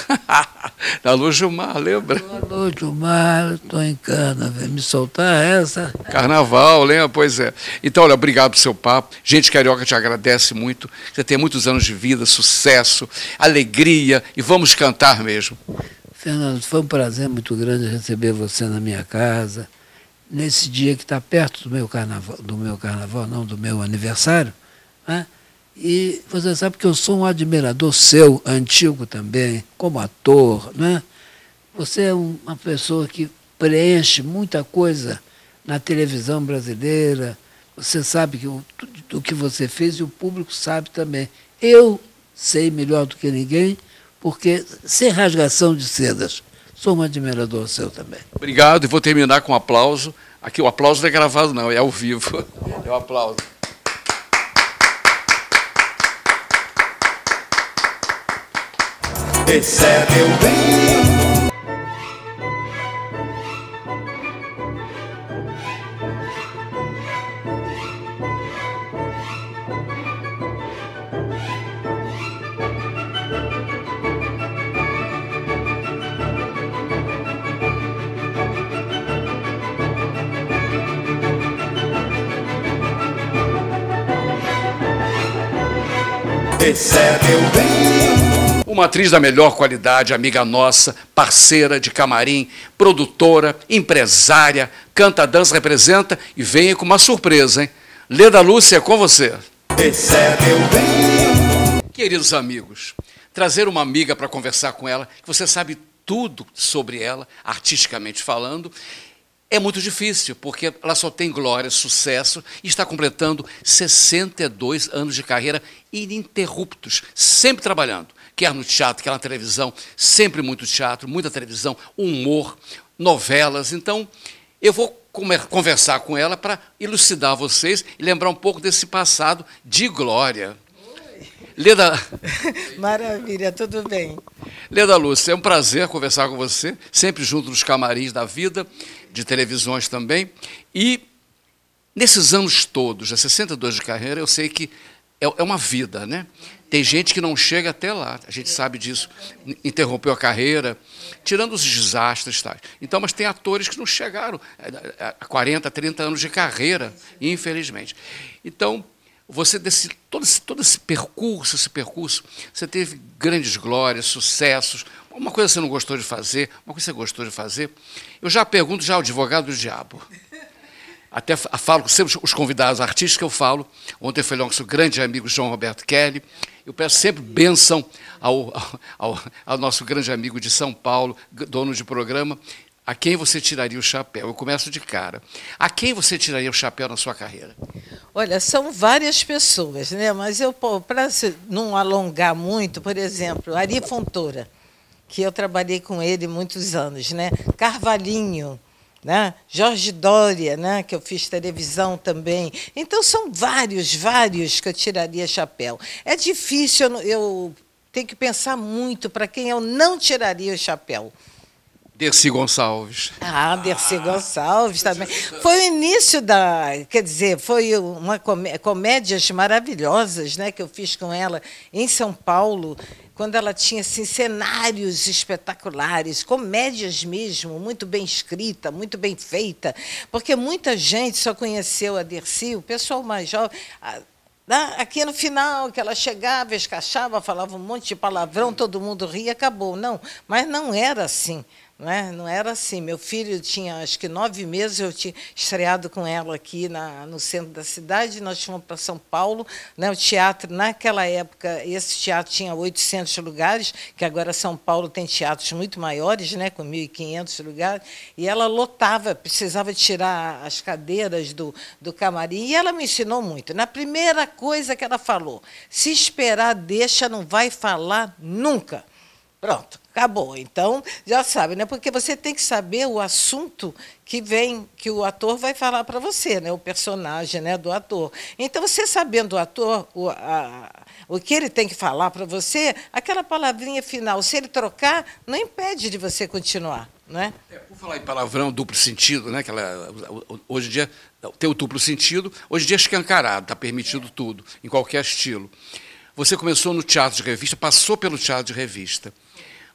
[LAUGHS] Alô Gilmar, lembra? Alô Gilmar, estou em cana, vem me soltar essa. Carnaval, lembra? Pois é. Então, olha, obrigado pelo seu papo. Gente Carioca te agradece muito. Você tem muitos anos de vida, sucesso, alegria e vamos cantar mesmo. Fernando, foi um prazer muito grande receber você na minha casa nesse dia que está perto do meu carnaval, do meu carnaval, não do meu aniversário, né? e você sabe que eu sou um admirador seu, antigo também, como ator, né? Você é uma pessoa que preenche muita coisa na televisão brasileira. Você sabe que o, do que você fez e o público sabe também. Eu sei melhor do que ninguém porque sem rasgação de sedas. Sou um admirador seu também. Obrigado e vou terminar com um aplauso. Aqui o aplauso não é gravado, não, é ao vivo. [LAUGHS] É o aplauso. Recebe o bem. Recebe o bem. Uma atriz da melhor qualidade, amiga nossa, parceira de camarim, produtora, empresária, canta, dança, representa e vem com uma surpresa, hein? Leda Lúcia, com você. Recebe o bem. Queridos amigos, trazer uma amiga para conversar com ela, que você sabe tudo sobre ela, artisticamente falando, é muito difícil, porque ela só tem glória, sucesso e está completando 62 anos de carreira ininterruptos, sempre trabalhando, quer no teatro, quer na televisão, sempre muito teatro, muita televisão, humor, novelas. Então, eu vou conversar com ela para elucidar vocês e lembrar um pouco desse passado de glória. Leda, [LAUGHS] Maravilha, tudo bem. Leda Lúcia, é um prazer conversar com você, sempre junto nos camarins da vida, de televisões também. E nesses anos todos, já 62 de carreira, eu sei que é, é uma vida, né? Tem gente que não chega até lá, a gente sabe disso, in- interrompeu a carreira, tirando os desastres. Tá? Então, mas tem atores que não chegaram a 40, 30 anos de carreira, infelizmente. Então, você desse todo esse, todo esse percurso, esse percurso, você teve grandes glórias, sucessos. Uma coisa você não gostou de fazer, uma coisa você gostou de fazer. Eu já pergunto já ao advogado do diabo. Até fa- falo sempre os convidados artistas que eu falo. Ontem foi nosso grande amigo João Roberto Kelly. Eu peço sempre bênção ao, ao, ao nosso grande amigo de São Paulo, dono de programa. A quem você tiraria o chapéu? Eu começo de cara. A quem você tiraria o chapéu na sua carreira? Olha, são várias pessoas, né? Mas eu, para não alongar muito, por exemplo, Ari Fontoura, que eu trabalhei com ele muitos anos, né? Carvalhinho, né? Jorge Dória, né? Que eu fiz televisão também. Então são vários, vários que eu tiraria chapéu. É difícil, eu, eu tenho que pensar muito para quem eu não tiraria o chapéu. Dercy Gonçalves. Ah, Dercy Gonçalves também. Foi o início da. Quer dizer, foi uma comé comédias maravilhosas né, que eu fiz com ela em São Paulo, quando ela tinha assim, cenários espetaculares, comédias mesmo, muito bem escrita, muito bem feita. Porque muita gente só conheceu a Dercy, o pessoal mais jovem. ah, né, Aqui no final, que ela chegava, escachava, falava um monte de palavrão, todo mundo ria, acabou. Não, mas não era assim. Não, é? não era assim. Meu filho tinha, acho que nove meses, eu tinha estreado com ela aqui na, no centro da cidade, nós fomos para São Paulo. Né? O teatro, naquela época, esse teatro tinha 800 lugares, que agora São Paulo tem teatros muito maiores, né? com 1.500 lugares, e ela lotava, precisava tirar as cadeiras do, do camarim, e ela me ensinou muito. Na primeira coisa que ela falou, se esperar, deixa, não vai falar nunca. Pronto, acabou. Então, já sabe, né? Porque você tem que saber o assunto que vem, que o ator vai falar para você, né? O personagem né, do ator. Então, você sabendo o ator, o, a, o que ele tem que falar para você, aquela palavrinha final, se ele trocar, não impede de você continuar, né? É, por falar em palavrão, duplo sentido, né? Aquela, hoje em dia tem o duplo sentido, hoje em dia é escancarado, está permitido tudo, em qualquer estilo. Você começou no teatro de revista, passou pelo teatro de revista.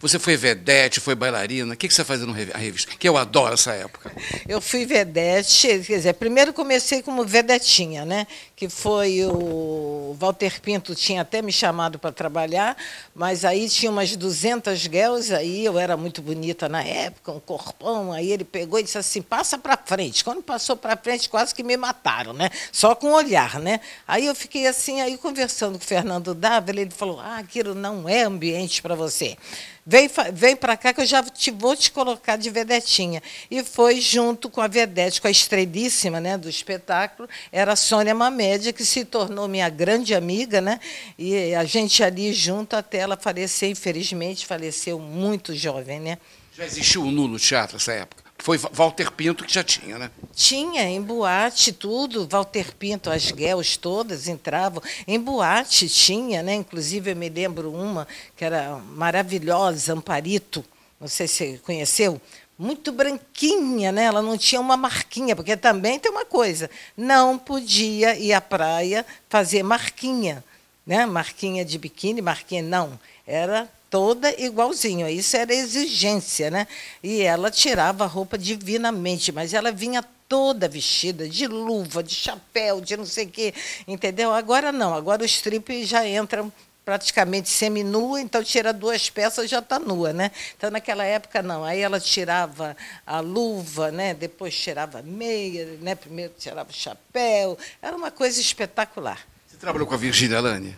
Você foi vedete, foi bailarina. O que você fazia na revista? Que eu adoro essa época. Eu fui vedete, quer dizer, primeiro comecei como vedetinha, né? Que foi o Walter Pinto tinha até me chamado para trabalhar, mas aí tinha umas 200 girls, aí eu era muito bonita na época, um corpão, aí ele pegou e disse assim: "Passa para frente". Quando passou para frente, quase que me mataram, né? Só com o olhar, né? Aí eu fiquei assim, aí conversando com o Fernando Dávila, ele falou: "Ah, aquilo não é ambiente para você". Vem, vem para cá que eu já te, vou te colocar de vedetinha. E foi junto com a vedete, com a estrelíssima né, do espetáculo, era a Sônia Mamédia, que se tornou minha grande amiga, né? E a gente ali junto até ela falecer, infelizmente, faleceu muito jovem, né? Já existiu o Nu no teatro nessa época? Foi Walter Pinto que já tinha, né? Tinha, em boate, tudo. Walter Pinto, as guels todas entravam. Em boate tinha, né? Inclusive, eu me lembro uma que era maravilhosa, Amparito. Não sei se você conheceu. Muito branquinha, né? Ela não tinha uma marquinha, porque também tem uma coisa. Não podia ir à praia fazer marquinha. Né? Marquinha de biquíni, marquinha não. Era toda igualzinho. Isso era exigência, né? E ela tirava a roupa divinamente, mas ela vinha toda vestida de luva, de chapéu, de não sei o quê, entendeu? Agora não, agora o strip já entra praticamente seminua, então tira duas peças já está nua, né? Então naquela época não, aí ela tirava a luva, né? Depois tirava meia, né? Primeiro tirava o chapéu, era uma coisa espetacular. Você trabalhou com a Virgínia Lani?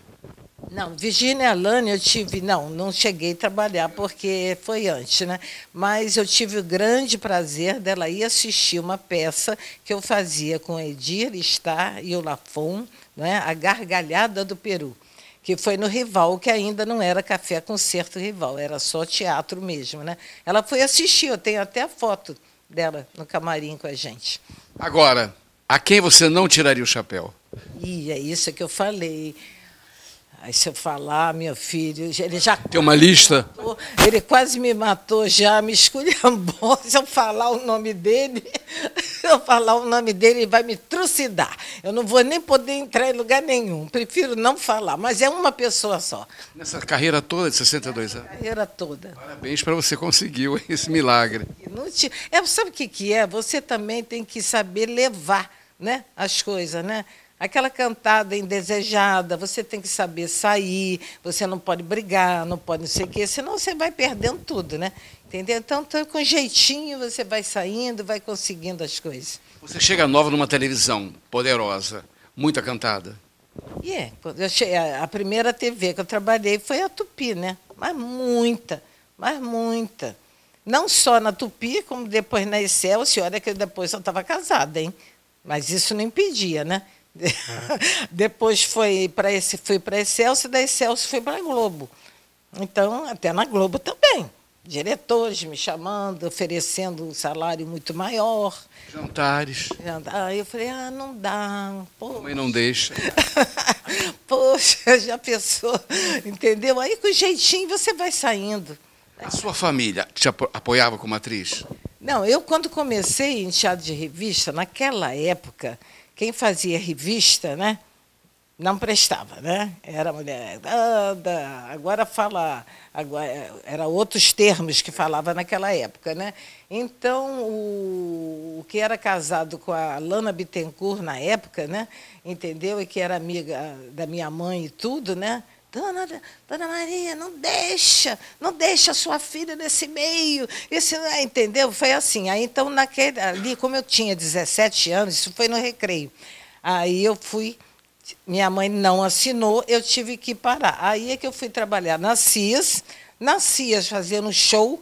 Não, Virginia Alane eu tive, não, não cheguei a trabalhar porque foi antes, né? Mas eu tive o grande prazer dela ir assistir uma peça que eu fazia com Edir Star e o Lafon, né? A Gargalhada do Peru, que foi no Rival, que ainda não era Café Concerto Rival, era só teatro mesmo, né? Ela foi assistir, eu tenho até a foto dela no camarim com a gente. Agora, a quem você não tiraria o chapéu? E é isso que eu falei. Aí se eu falar, meu filho, ele já Tem uma lista? matou, ele quase me matou já, me esculhambou. Se eu falar o nome dele, [LAUGHS] se eu falar o nome dele, ele vai me trucidar. Eu não vou nem poder entrar em lugar nenhum. Prefiro não falar, mas é uma pessoa só, Nessa carreira toda de 62 a anos. carreira toda. Parabéns para você conseguiu [LAUGHS] esse milagre. Te- é, sabe o que, que é? Você também tem que saber levar né, as coisas, né? Aquela cantada indesejada, você tem que saber sair, você não pode brigar, não pode não sei o quê, senão você vai perdendo tudo, né? Entendeu? Então, tá com jeitinho, você vai saindo, vai conseguindo as coisas. Você chega nova numa televisão poderosa, muita cantada. E é, eu che- a primeira TV que eu trabalhei foi a Tupi, né? Mas muita, mas muita. Não só na Tupi, como depois na Excelsior, olha que depois eu estava casada, hein? Mas isso não impedia, né? [LAUGHS] depois foi para esse, fui para Excelsior, da Excelsior fui para a Globo. Então, até na Globo também. Diretores me chamando, oferecendo um salário muito maior. Jantares. Aí eu falei, ah, não dá. Pô, Mãe não deixa. [LAUGHS] Poxa, já pensou? Entendeu? Aí com jeitinho você vai saindo. A sua família te apo- apoiava como atriz? Não, eu quando comecei em teatro de revista, naquela época, quem fazia revista, né? Não prestava, né? Era mulher, agora fala, agora, era outros termos que falava naquela época, né? Então, o, o que era casado com a Lana Bittencourt na época, né? Entendeu? E que era amiga da minha mãe e tudo, né? Dona, Dona Maria, não deixa, não deixa a sua filha nesse meio. Isso, não é, entendeu? Foi assim. Aí, então, naquele, ali, como eu tinha 17 anos, isso foi no recreio. Aí eu fui, minha mãe não assinou, eu tive que parar. Aí é que eu fui trabalhar na CIAS, na CIAS fazendo show,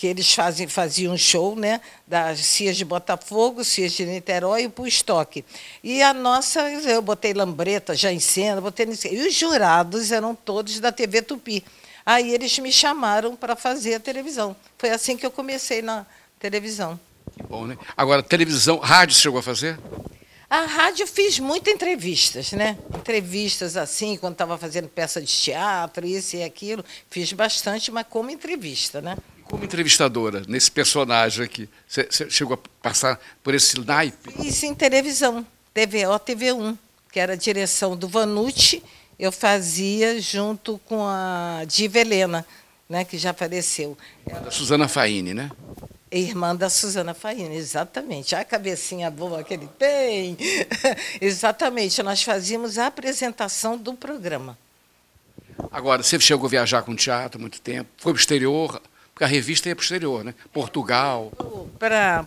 que eles fazem, faziam um show, né? Das Cias de Botafogo, Cias de Niterói e para o estoque. E a nossa, eu botei lambreta já em cena, botei. E os jurados eram todos da TV Tupi. Aí eles me chamaram para fazer a televisão. Foi assim que eu comecei na televisão. Que bom, né? Agora, televisão, rádio chegou a fazer? A rádio fiz muitas entrevistas, né? Entrevistas assim, quando estava fazendo peça de teatro, isso e aquilo. Fiz bastante, mas como entrevista, né? Como entrevistadora, nesse personagem aqui, você, você chegou a passar por esse naipe? Fiz em televisão, TVO, TV1, que era a direção do Vanucci, eu fazia junto com a Diva Helena, né, que já faleceu. Da Suzana Faini, né? Irmã da Suzana Faina, exatamente. A cabecinha boa que ele tem. [LAUGHS] exatamente, nós fazíamos a apresentação do programa. Agora, você chegou a viajar com teatro há muito tempo, foi para o exterior, porque a revista ia para o exterior, né? Portugal. Para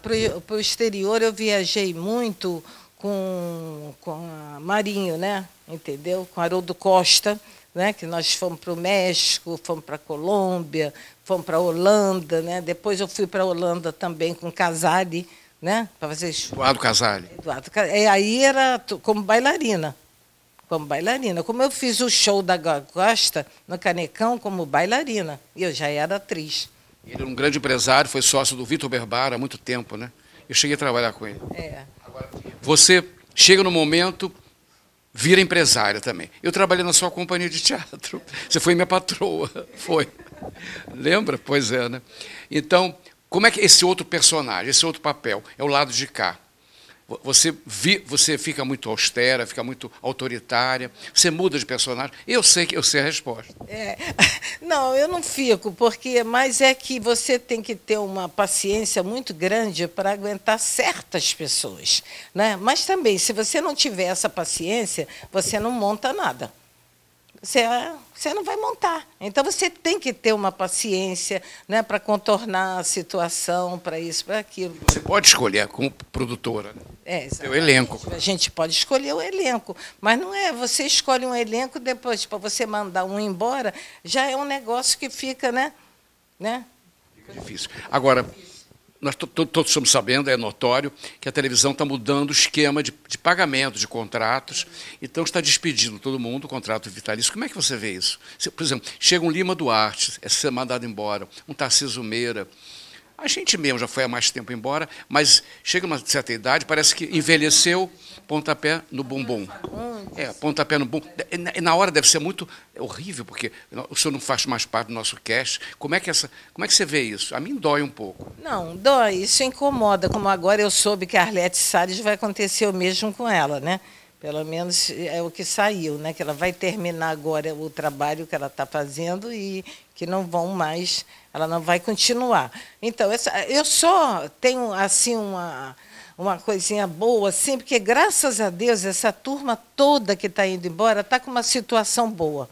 o exterior eu viajei muito com, com a Marinho, né? Entendeu? Com Haroldo Costa. né? que nós fomos para o México, fomos para a Colômbia, fomos para a Holanda. Né? Depois eu fui para a Holanda também com Casale, né? para fazer show. Eduardo Casale. Eduardo, Ca- é, aí era como bailarina. Como bailarina. Como eu fiz o show da Costa no Canecão como bailarina. E eu já era atriz. Ele era um grande empresário, foi sócio do Vitor Berbara há muito tempo, né? Eu cheguei a trabalhar com ele. É. Você chega no momento, vira empresária também. Eu trabalhei na sua companhia de teatro. [LAUGHS] Você foi minha patroa, [LAUGHS] foi. Lembra? Pois é, né? Então, como é que esse outro personagem, esse outro papel, é o lado de cá? Vo- Você, vi, você fica muito austera, fica muito autoritária, você muda de personagem. Eu sei que eu sei a resposta. É. [LAUGHS] Não, eu não fico, porque mas é que você tem que ter uma paciência muito grande para aguentar certas pessoas, né? Mas também, se você não tiver essa paciência, você não monta nada. Você, você não vai montar. Então você tem que ter uma paciência, né, para contornar a situação, para isso, para aquilo. Você pode escolher como produtora. Né? É, Seu elenco. A gente pode escolher o elenco, mas não é você escolhe um elenco depois para você mandar um embora, já é um negócio que fica, né? né? Fica difícil. Agora, nós to- to- todos estamos sabendo, é notório, que a televisão está mudando o esquema de, de pagamento de contratos, então está despedindo todo mundo, o contrato vitalício. Como é que você vê isso? Por exemplo, chega um Lima Duarte, é ser mandado embora, um Tarcísio Meira. A gente mesmo já foi há mais tempo embora, mas chega uma certa idade, parece que envelheceu, pontapé no bumbum. É, pontapé no bumbum. Na hora deve ser muito horrível, porque o senhor não faz mais parte do nosso cast. Como é que, essa, como é que você vê isso? A mim dói um pouco. Não, dói, isso incomoda. Como agora eu soube que a Arlete Salles vai acontecer o mesmo com ela, né? Pelo menos é o que saiu, né? Que ela vai terminar agora o trabalho que ela está fazendo e que não vão mais, ela não vai continuar. Então, essa, eu só tenho assim uma uma coisinha boa, assim, porque graças a Deus essa turma toda que está indo embora está com uma situação boa.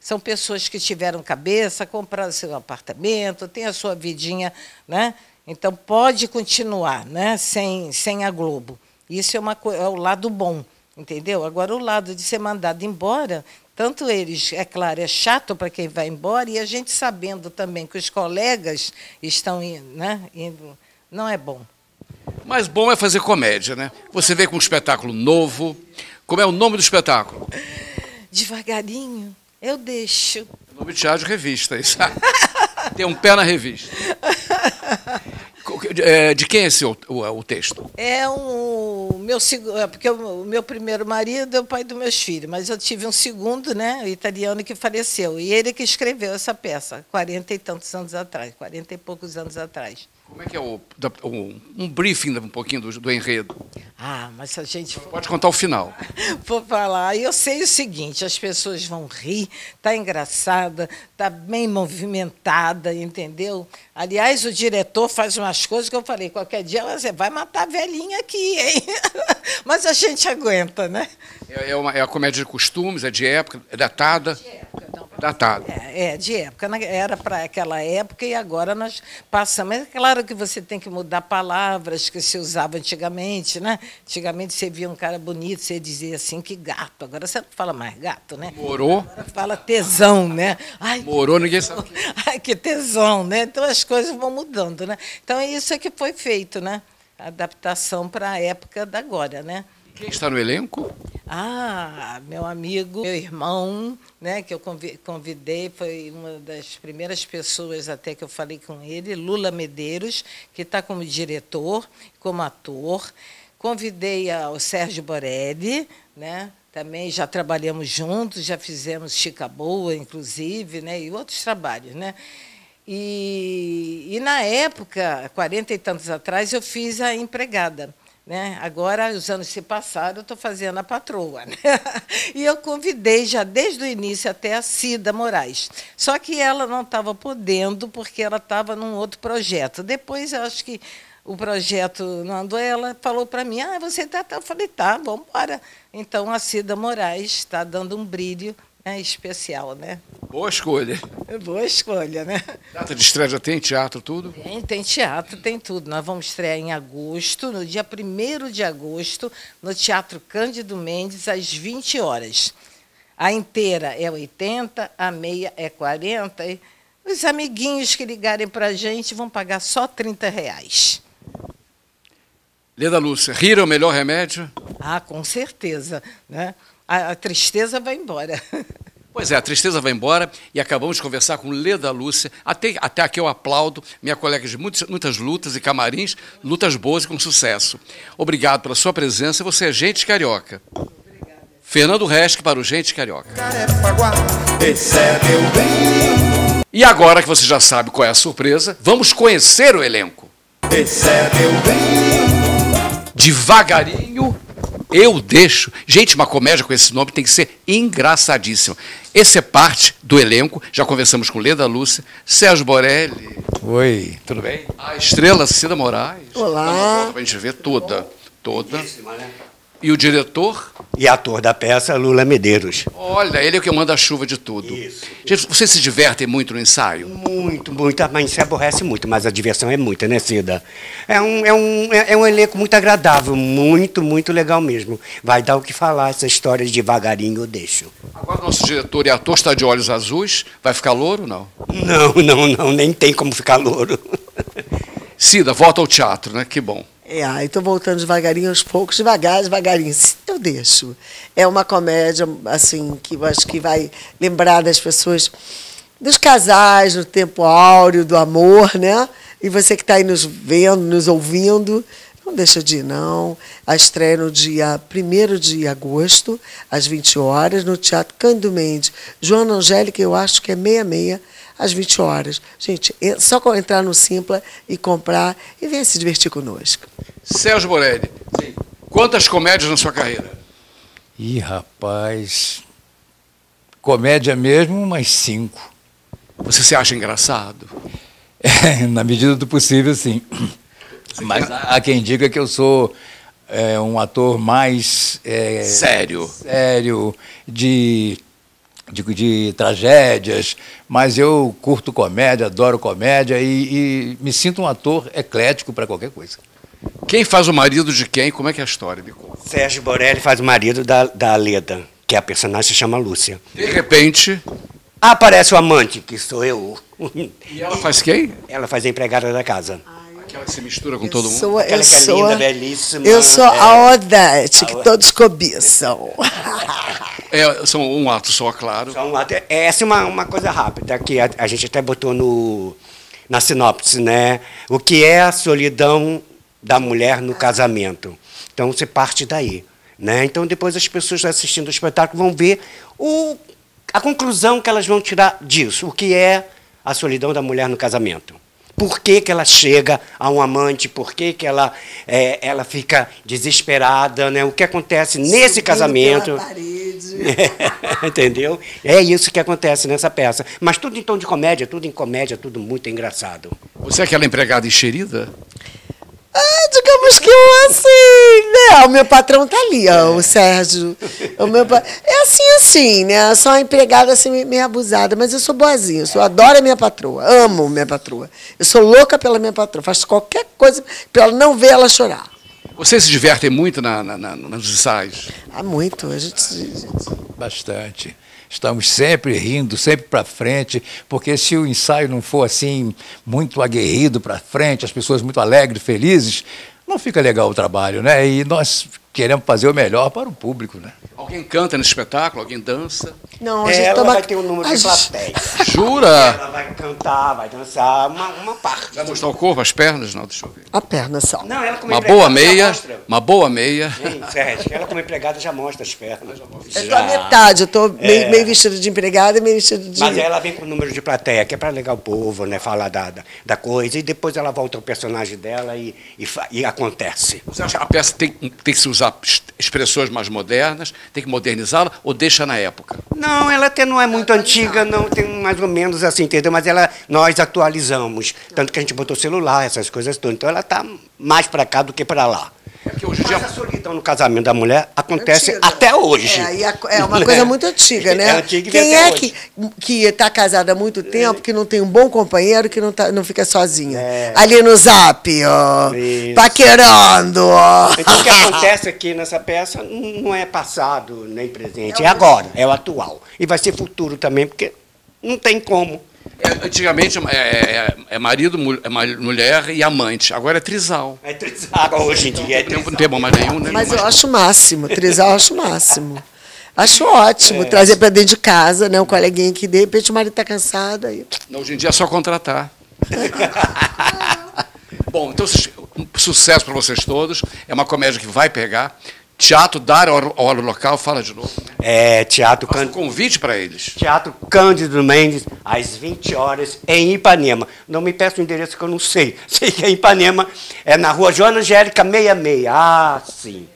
São pessoas que tiveram cabeça, compraram seu apartamento, têm a sua vidinha, né? Então pode continuar, né? Sem, sem a Globo. Isso é, uma, é o lado bom, entendeu? Agora o lado de ser mandado embora, tanto eles, é claro, é chato para quem vai embora e a gente sabendo também que os colegas estão indo, né? indo não é bom. Mas bom é fazer comédia, né? Você vê com um espetáculo novo. Como é o nome do espetáculo? Devagarinho, eu deixo. Nome de teatro revista, isso. [LAUGHS] Tem um pé na revista. [LAUGHS] É, De quem é esse o, o, o texto? É um meu segundo, porque o meu primeiro marido é o pai dos meus filhos, mas eu tive um segundo, né, italiano que faleceu, e ele que escreveu essa peça, quarenta e tantos anos atrás, quarenta e poucos anos atrás. Como é que é o, um briefing um pouquinho do, do enredo? Ah, mas a gente for Pode contar o final. [LAUGHS] for falar, eu sei o seguinte, as pessoas vão rir, tá engraçada, tá bem movimentada, entendeu? Aliás, o diretor faz umas coisas que eu falei, qualquer dia você vai matar a velhinha aqui, hein? [LAUGHS] [LAUGHS] Mas a gente aguenta, né? É, é uma, é a comédia de costumes, é de época, é datada. Datada. É, é, de época. né? Era para aquela época e agora nós passamos. É claro que você tem que mudar palavras que se usava antigamente, né? Antigamente você via um cara bonito, você dizia assim, que gato. Agora você não fala mais gato, né? Morou, Agora fala tesão, né? Ai, morou, ninguém sabe. o que [LAUGHS] ai, que tesão, né? Então as coisas vão mudando, né? Então é isso que foi feito, né? Adaptação para a época da agora, né? Quem está no elenco? Ah, meu amigo, meu irmão, né, que eu convi- convidei, foi uma das primeiras pessoas até que eu falei com ele, Lula Medeiros, que está como diretor, como ator. Convidei ao Sérgio Borelli, né, também já trabalhamos juntos, já fizemos Chica Boa, inclusive, né, e outros trabalhos. Né. E, e na época, 40 e tantos atrás, eu fiz a empregada. Né? Agora, os anos se passaram, eu estou fazendo a patroa. [LAUGHS] Né? E eu convidei já desde o início até a Cida Moraes. Só que ela não estava podendo, porque ela estava num outro projeto. Depois, eu acho que o projeto não andou, ela falou para mim, ah, você está... Eu falei, tá, vamos embora. Então, a Cida Moraes está dando um brilho né, especial. Né? Boa escolha. Boa escolha, né? Data de estreia já tem, teatro, tudo? Tem, tem teatro, tem tudo. Nós vamos estrear em agosto, no dia 1 de agosto, no Teatro Cândido Mendes, às 20 horas. A inteira é 80, a meia é 40. E os amiguinhos que ligarem para a gente vão pagar só 30 reais. Leda Lúcia, rir é o melhor remédio? Ah, com certeza. Né? A, a tristeza vai embora. [LAUGHS] Pois é, a tristeza vai embora e acabamos de conversar com Leda Lúcia. Até, até aqui eu aplaudo, minha colega de muitas, muitas lutas e camarins, lutas boas e com sucesso. Obrigado pela sua presença, você é gente carioca. Fernando Resque para o Gente Carioca. É E agora que você já sabe qual é a surpresa, vamos conhecer o elenco. é Devagarinho, eu deixo. Gente, uma comédia com esse nome tem que ser engraçadíssima. Esse é parte do elenco. Já conversamos com Leda Lúcia, Sérgio Borelli, Oi, tudo bem? a estrela Cida Moraes. Olá. Uma volta pra gente ver toda, toda. E o diretor, E ator da peça, Lula Medeiros. olha, ele é o que manda a chuva de tudo. Isso. Gente, vocês se divertem muito no ensaio? Muito, muito, mas se aborrece muito, mas a diversão é muita, né, Cida? É um, é, um, é é um elenco muito agradável, muito, muito legal mesmo. Vai dar o que falar, essa história de devagarinho eu deixo. Agora o nosso diretor e ator está de olhos azuis. Vai ficar louro ou não? Não, [LAUGHS] não, não, nem tem como ficar louro. Cida, volta ao teatro, né? Que bom. É, aí estou voltando devagarinho aos poucos, devagar, devagarinho. Eu deixo. É uma comédia, assim, que eu acho que vai lembrar das pessoas, dos casais no tempo áureo, do amor, né? E você que está aí nos vendo, nos ouvindo, não deixa de ir, não. A estreia no dia 1 de agosto, às 20 horas, no Teatro Cândido Mendes. Joana Angélica, eu acho que é meia-meia, às 20 horas. Gente, é só entrar no Simpla e comprar e venha se divertir conosco. Sérgio Borelli, quantas comédias na sua carreira? Ih, rapaz. Comédia mesmo, umas cinco. Você se acha engraçado? [LAUGHS] Na medida do possível, sim. Mas há quem diga que eu sou é, um ator mais. é, Sério. Sério, de, de, de tragédias. Mas eu curto comédia, adoro comédia e, e me sinto um ator eclético para qualquer coisa. Quem faz o marido de quem? Como é que é a história? Me conta. Sérgio Borelli faz o marido da, da Leda, que a personagem se chama Lúcia. De repente, Aparece o amante, que sou eu. e ela faz quem? Ela faz a empregada da casa. Aquela que se mistura com todo mundo. Sou, Aquela eu que é sou, linda, belíssima, eu sou é. a Odete, que todos cobiçam. [LAUGHS] É, são um ato só, claro. Só um ato- Essa é uma, uma coisa rápida, que a, a gente até botou no, na sinopse, né? O que é a solidão da mulher no casamento. Então, você parte daí. Né? Então, depois as pessoas assistindo o espetáculo vão ver o, a conclusão que elas vão tirar disso. O que é a solidão da mulher no casamento. Por que, que ela chega a um amante? Por que, que ela, é, ela fica desesperada? Né? O que acontece nesse casamento? Pela parede. [LAUGHS] Entendeu? É isso que acontece nessa peça. Mas tudo em tom de comédia, tudo em comédia, tudo muito engraçado. Você é aquela empregada enxerida? Ah, digamos que eu assim, né? O meu patrão tá ali, ó, o Sérgio. O meu pa- É assim, assim, né? Só uma empregada assim, meio- abusada, mas eu sou boazinha, eu sou, adoro a minha patroa, amo minha patroa. Eu sou louca pela minha patroa, faço qualquer coisa para ela não ver ela chorar. Vocês se divertem muito na, na- na- nos ensaios? Há muito, a gente, a gente Bastante. Estamos sempre rindo, sempre para frente, porque se o ensaio não for assim muito aguerrido para frente, as pessoas muito alegres, felizes, não fica legal o trabalho, né? E nós queremos fazer o melhor para o público, né? Alguém canta nesse espetáculo? Alguém dança? Não, a gente ela toma- vai ter um número a de gente- plateia. [LAUGHS] Jura? Ela vai cantar, vai dançar, uma, uma parte. Vai mostrar o corpo, as pernas? Não, deixa eu ver. A perna só. Não, ela como Uma empregada boa já meia, mostra. uma boa meia. Hein, Sérgio, ela como empregada já mostra as pernas. Eu tô a metade, eu tô meio, meio vestida de empregada e meio vestida de. Mas ela vem com o número de plateia, que é para alegar o povo, né? Falar da, da, da coisa, e depois ela volta ao personagem dela e, e, e acontece. Você acha que a peça tem, tem que se usar es- expressões mais modernas, tem que modernizá-la ou deixa na época? Não, ela até não é muito antiga, não, tem mais ou menos assim, entendeu? Mas ela, nós atualizamos. Tanto que a gente botou celular, essas coisas todas. Então ela está mais para cá do que para lá. Porque hoje em dia Mas a solidão no casamento da mulher acontece Antiga. até hoje. É, a- é uma Né? coisa muito antiga, né? É antiga Quem é até que que está casado há muito tempo, que não tem um bom companheiro, que não, tá, não fica sozinho? Ali no zap, ó, É. Isso. paquerando, ó. Então o que acontece aqui nessa peça não é passado nem presente, é agora, é o atual. E vai ser futuro também, porque não tem como. É, antigamente é, é- é marido, é mulher e amante. Agora é trisal. É trisal hoje em dia. É Não tem, não tem bom mais nenhum, né? Mas eu acho o máximo, trisal eu acho o máximo. [LAUGHS] Acho ótimo, É. trazer para dentro de casa, né? Um coleguinha que de repente o marido está cansado aí. Não, Hoje em dia é só contratar. [LAUGHS] Bom, então su- um sucesso para vocês todos. É uma comédia que vai pegar. Teatro, dar hora, local, fala de novo. É Teatro Faça um Cândido, convite para eles. Teatro Cândido Mendes, às 20 horas, em Ipanema. Não me peça o endereço que eu não sei. [LAUGHS] Sei que é Ipanema, é na rua Joana Angélica 66. Ah, sim.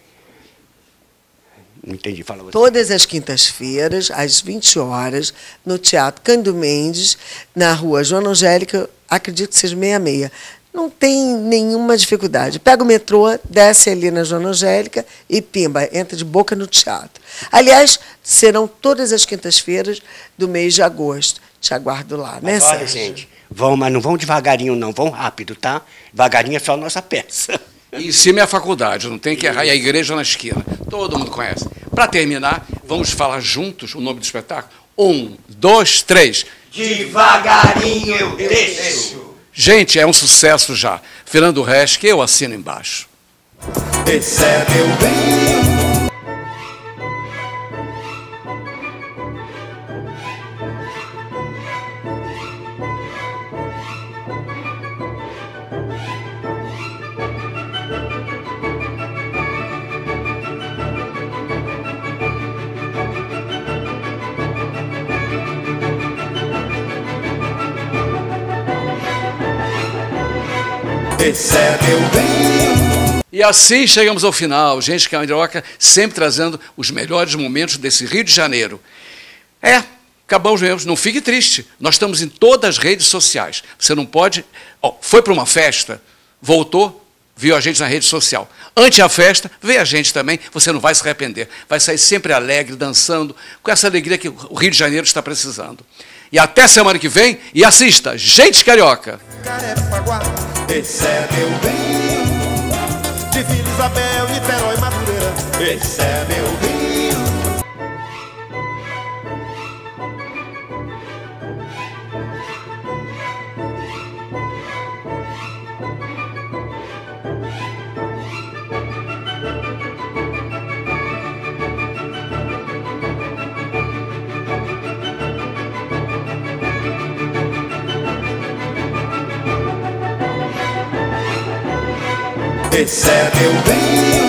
Não entendi, fala você. Todas as quintas-feiras, às 20 horas, no Teatro Cândido Mendes, na rua Joana Angélica, acredito que seja 66. Não tem nenhuma dificuldade. Pega o metrô, desce ali na Joana Angélica e pimba, entra de boca no teatro. Aliás, serão todas as quintas-feiras do mês de agosto. Te aguardo lá, né, Mas olha, Sérgio? gente, vão, mas não vão devagarinho, não, vão rápido, tá? Devagarinho é só a nossa peça. E em cima é a faculdade, não tem que errar. E a igreja na esquina. Todo mundo conhece. Para terminar, vamos falar juntos o nome do espetáculo? Um, dois, três. Devagarinho eu deixo. Gente, é um sucesso já. Fernando Resch, que eu assino embaixo. Esse é meu. É meu bem. E assim chegamos ao final. Gente, Carioca sempre trazendo os melhores momentos desse Rio de Janeiro. É, acabamos mesmo. Não fique triste. Nós estamos em todas as redes sociais. Você não pode. Ó, foi para uma festa, voltou, viu a gente na rede social. Ante a festa, vê a gente também. Você não vai se arrepender. Vai sair sempre alegre, dançando, com essa alegria que o Rio de Janeiro está precisando. E até semana que vem. E assista Gente Carioca. Esse é meu bem. De Vila Isabel, Niterói, Madureira. Esse é meu bem. Esse é meu bem.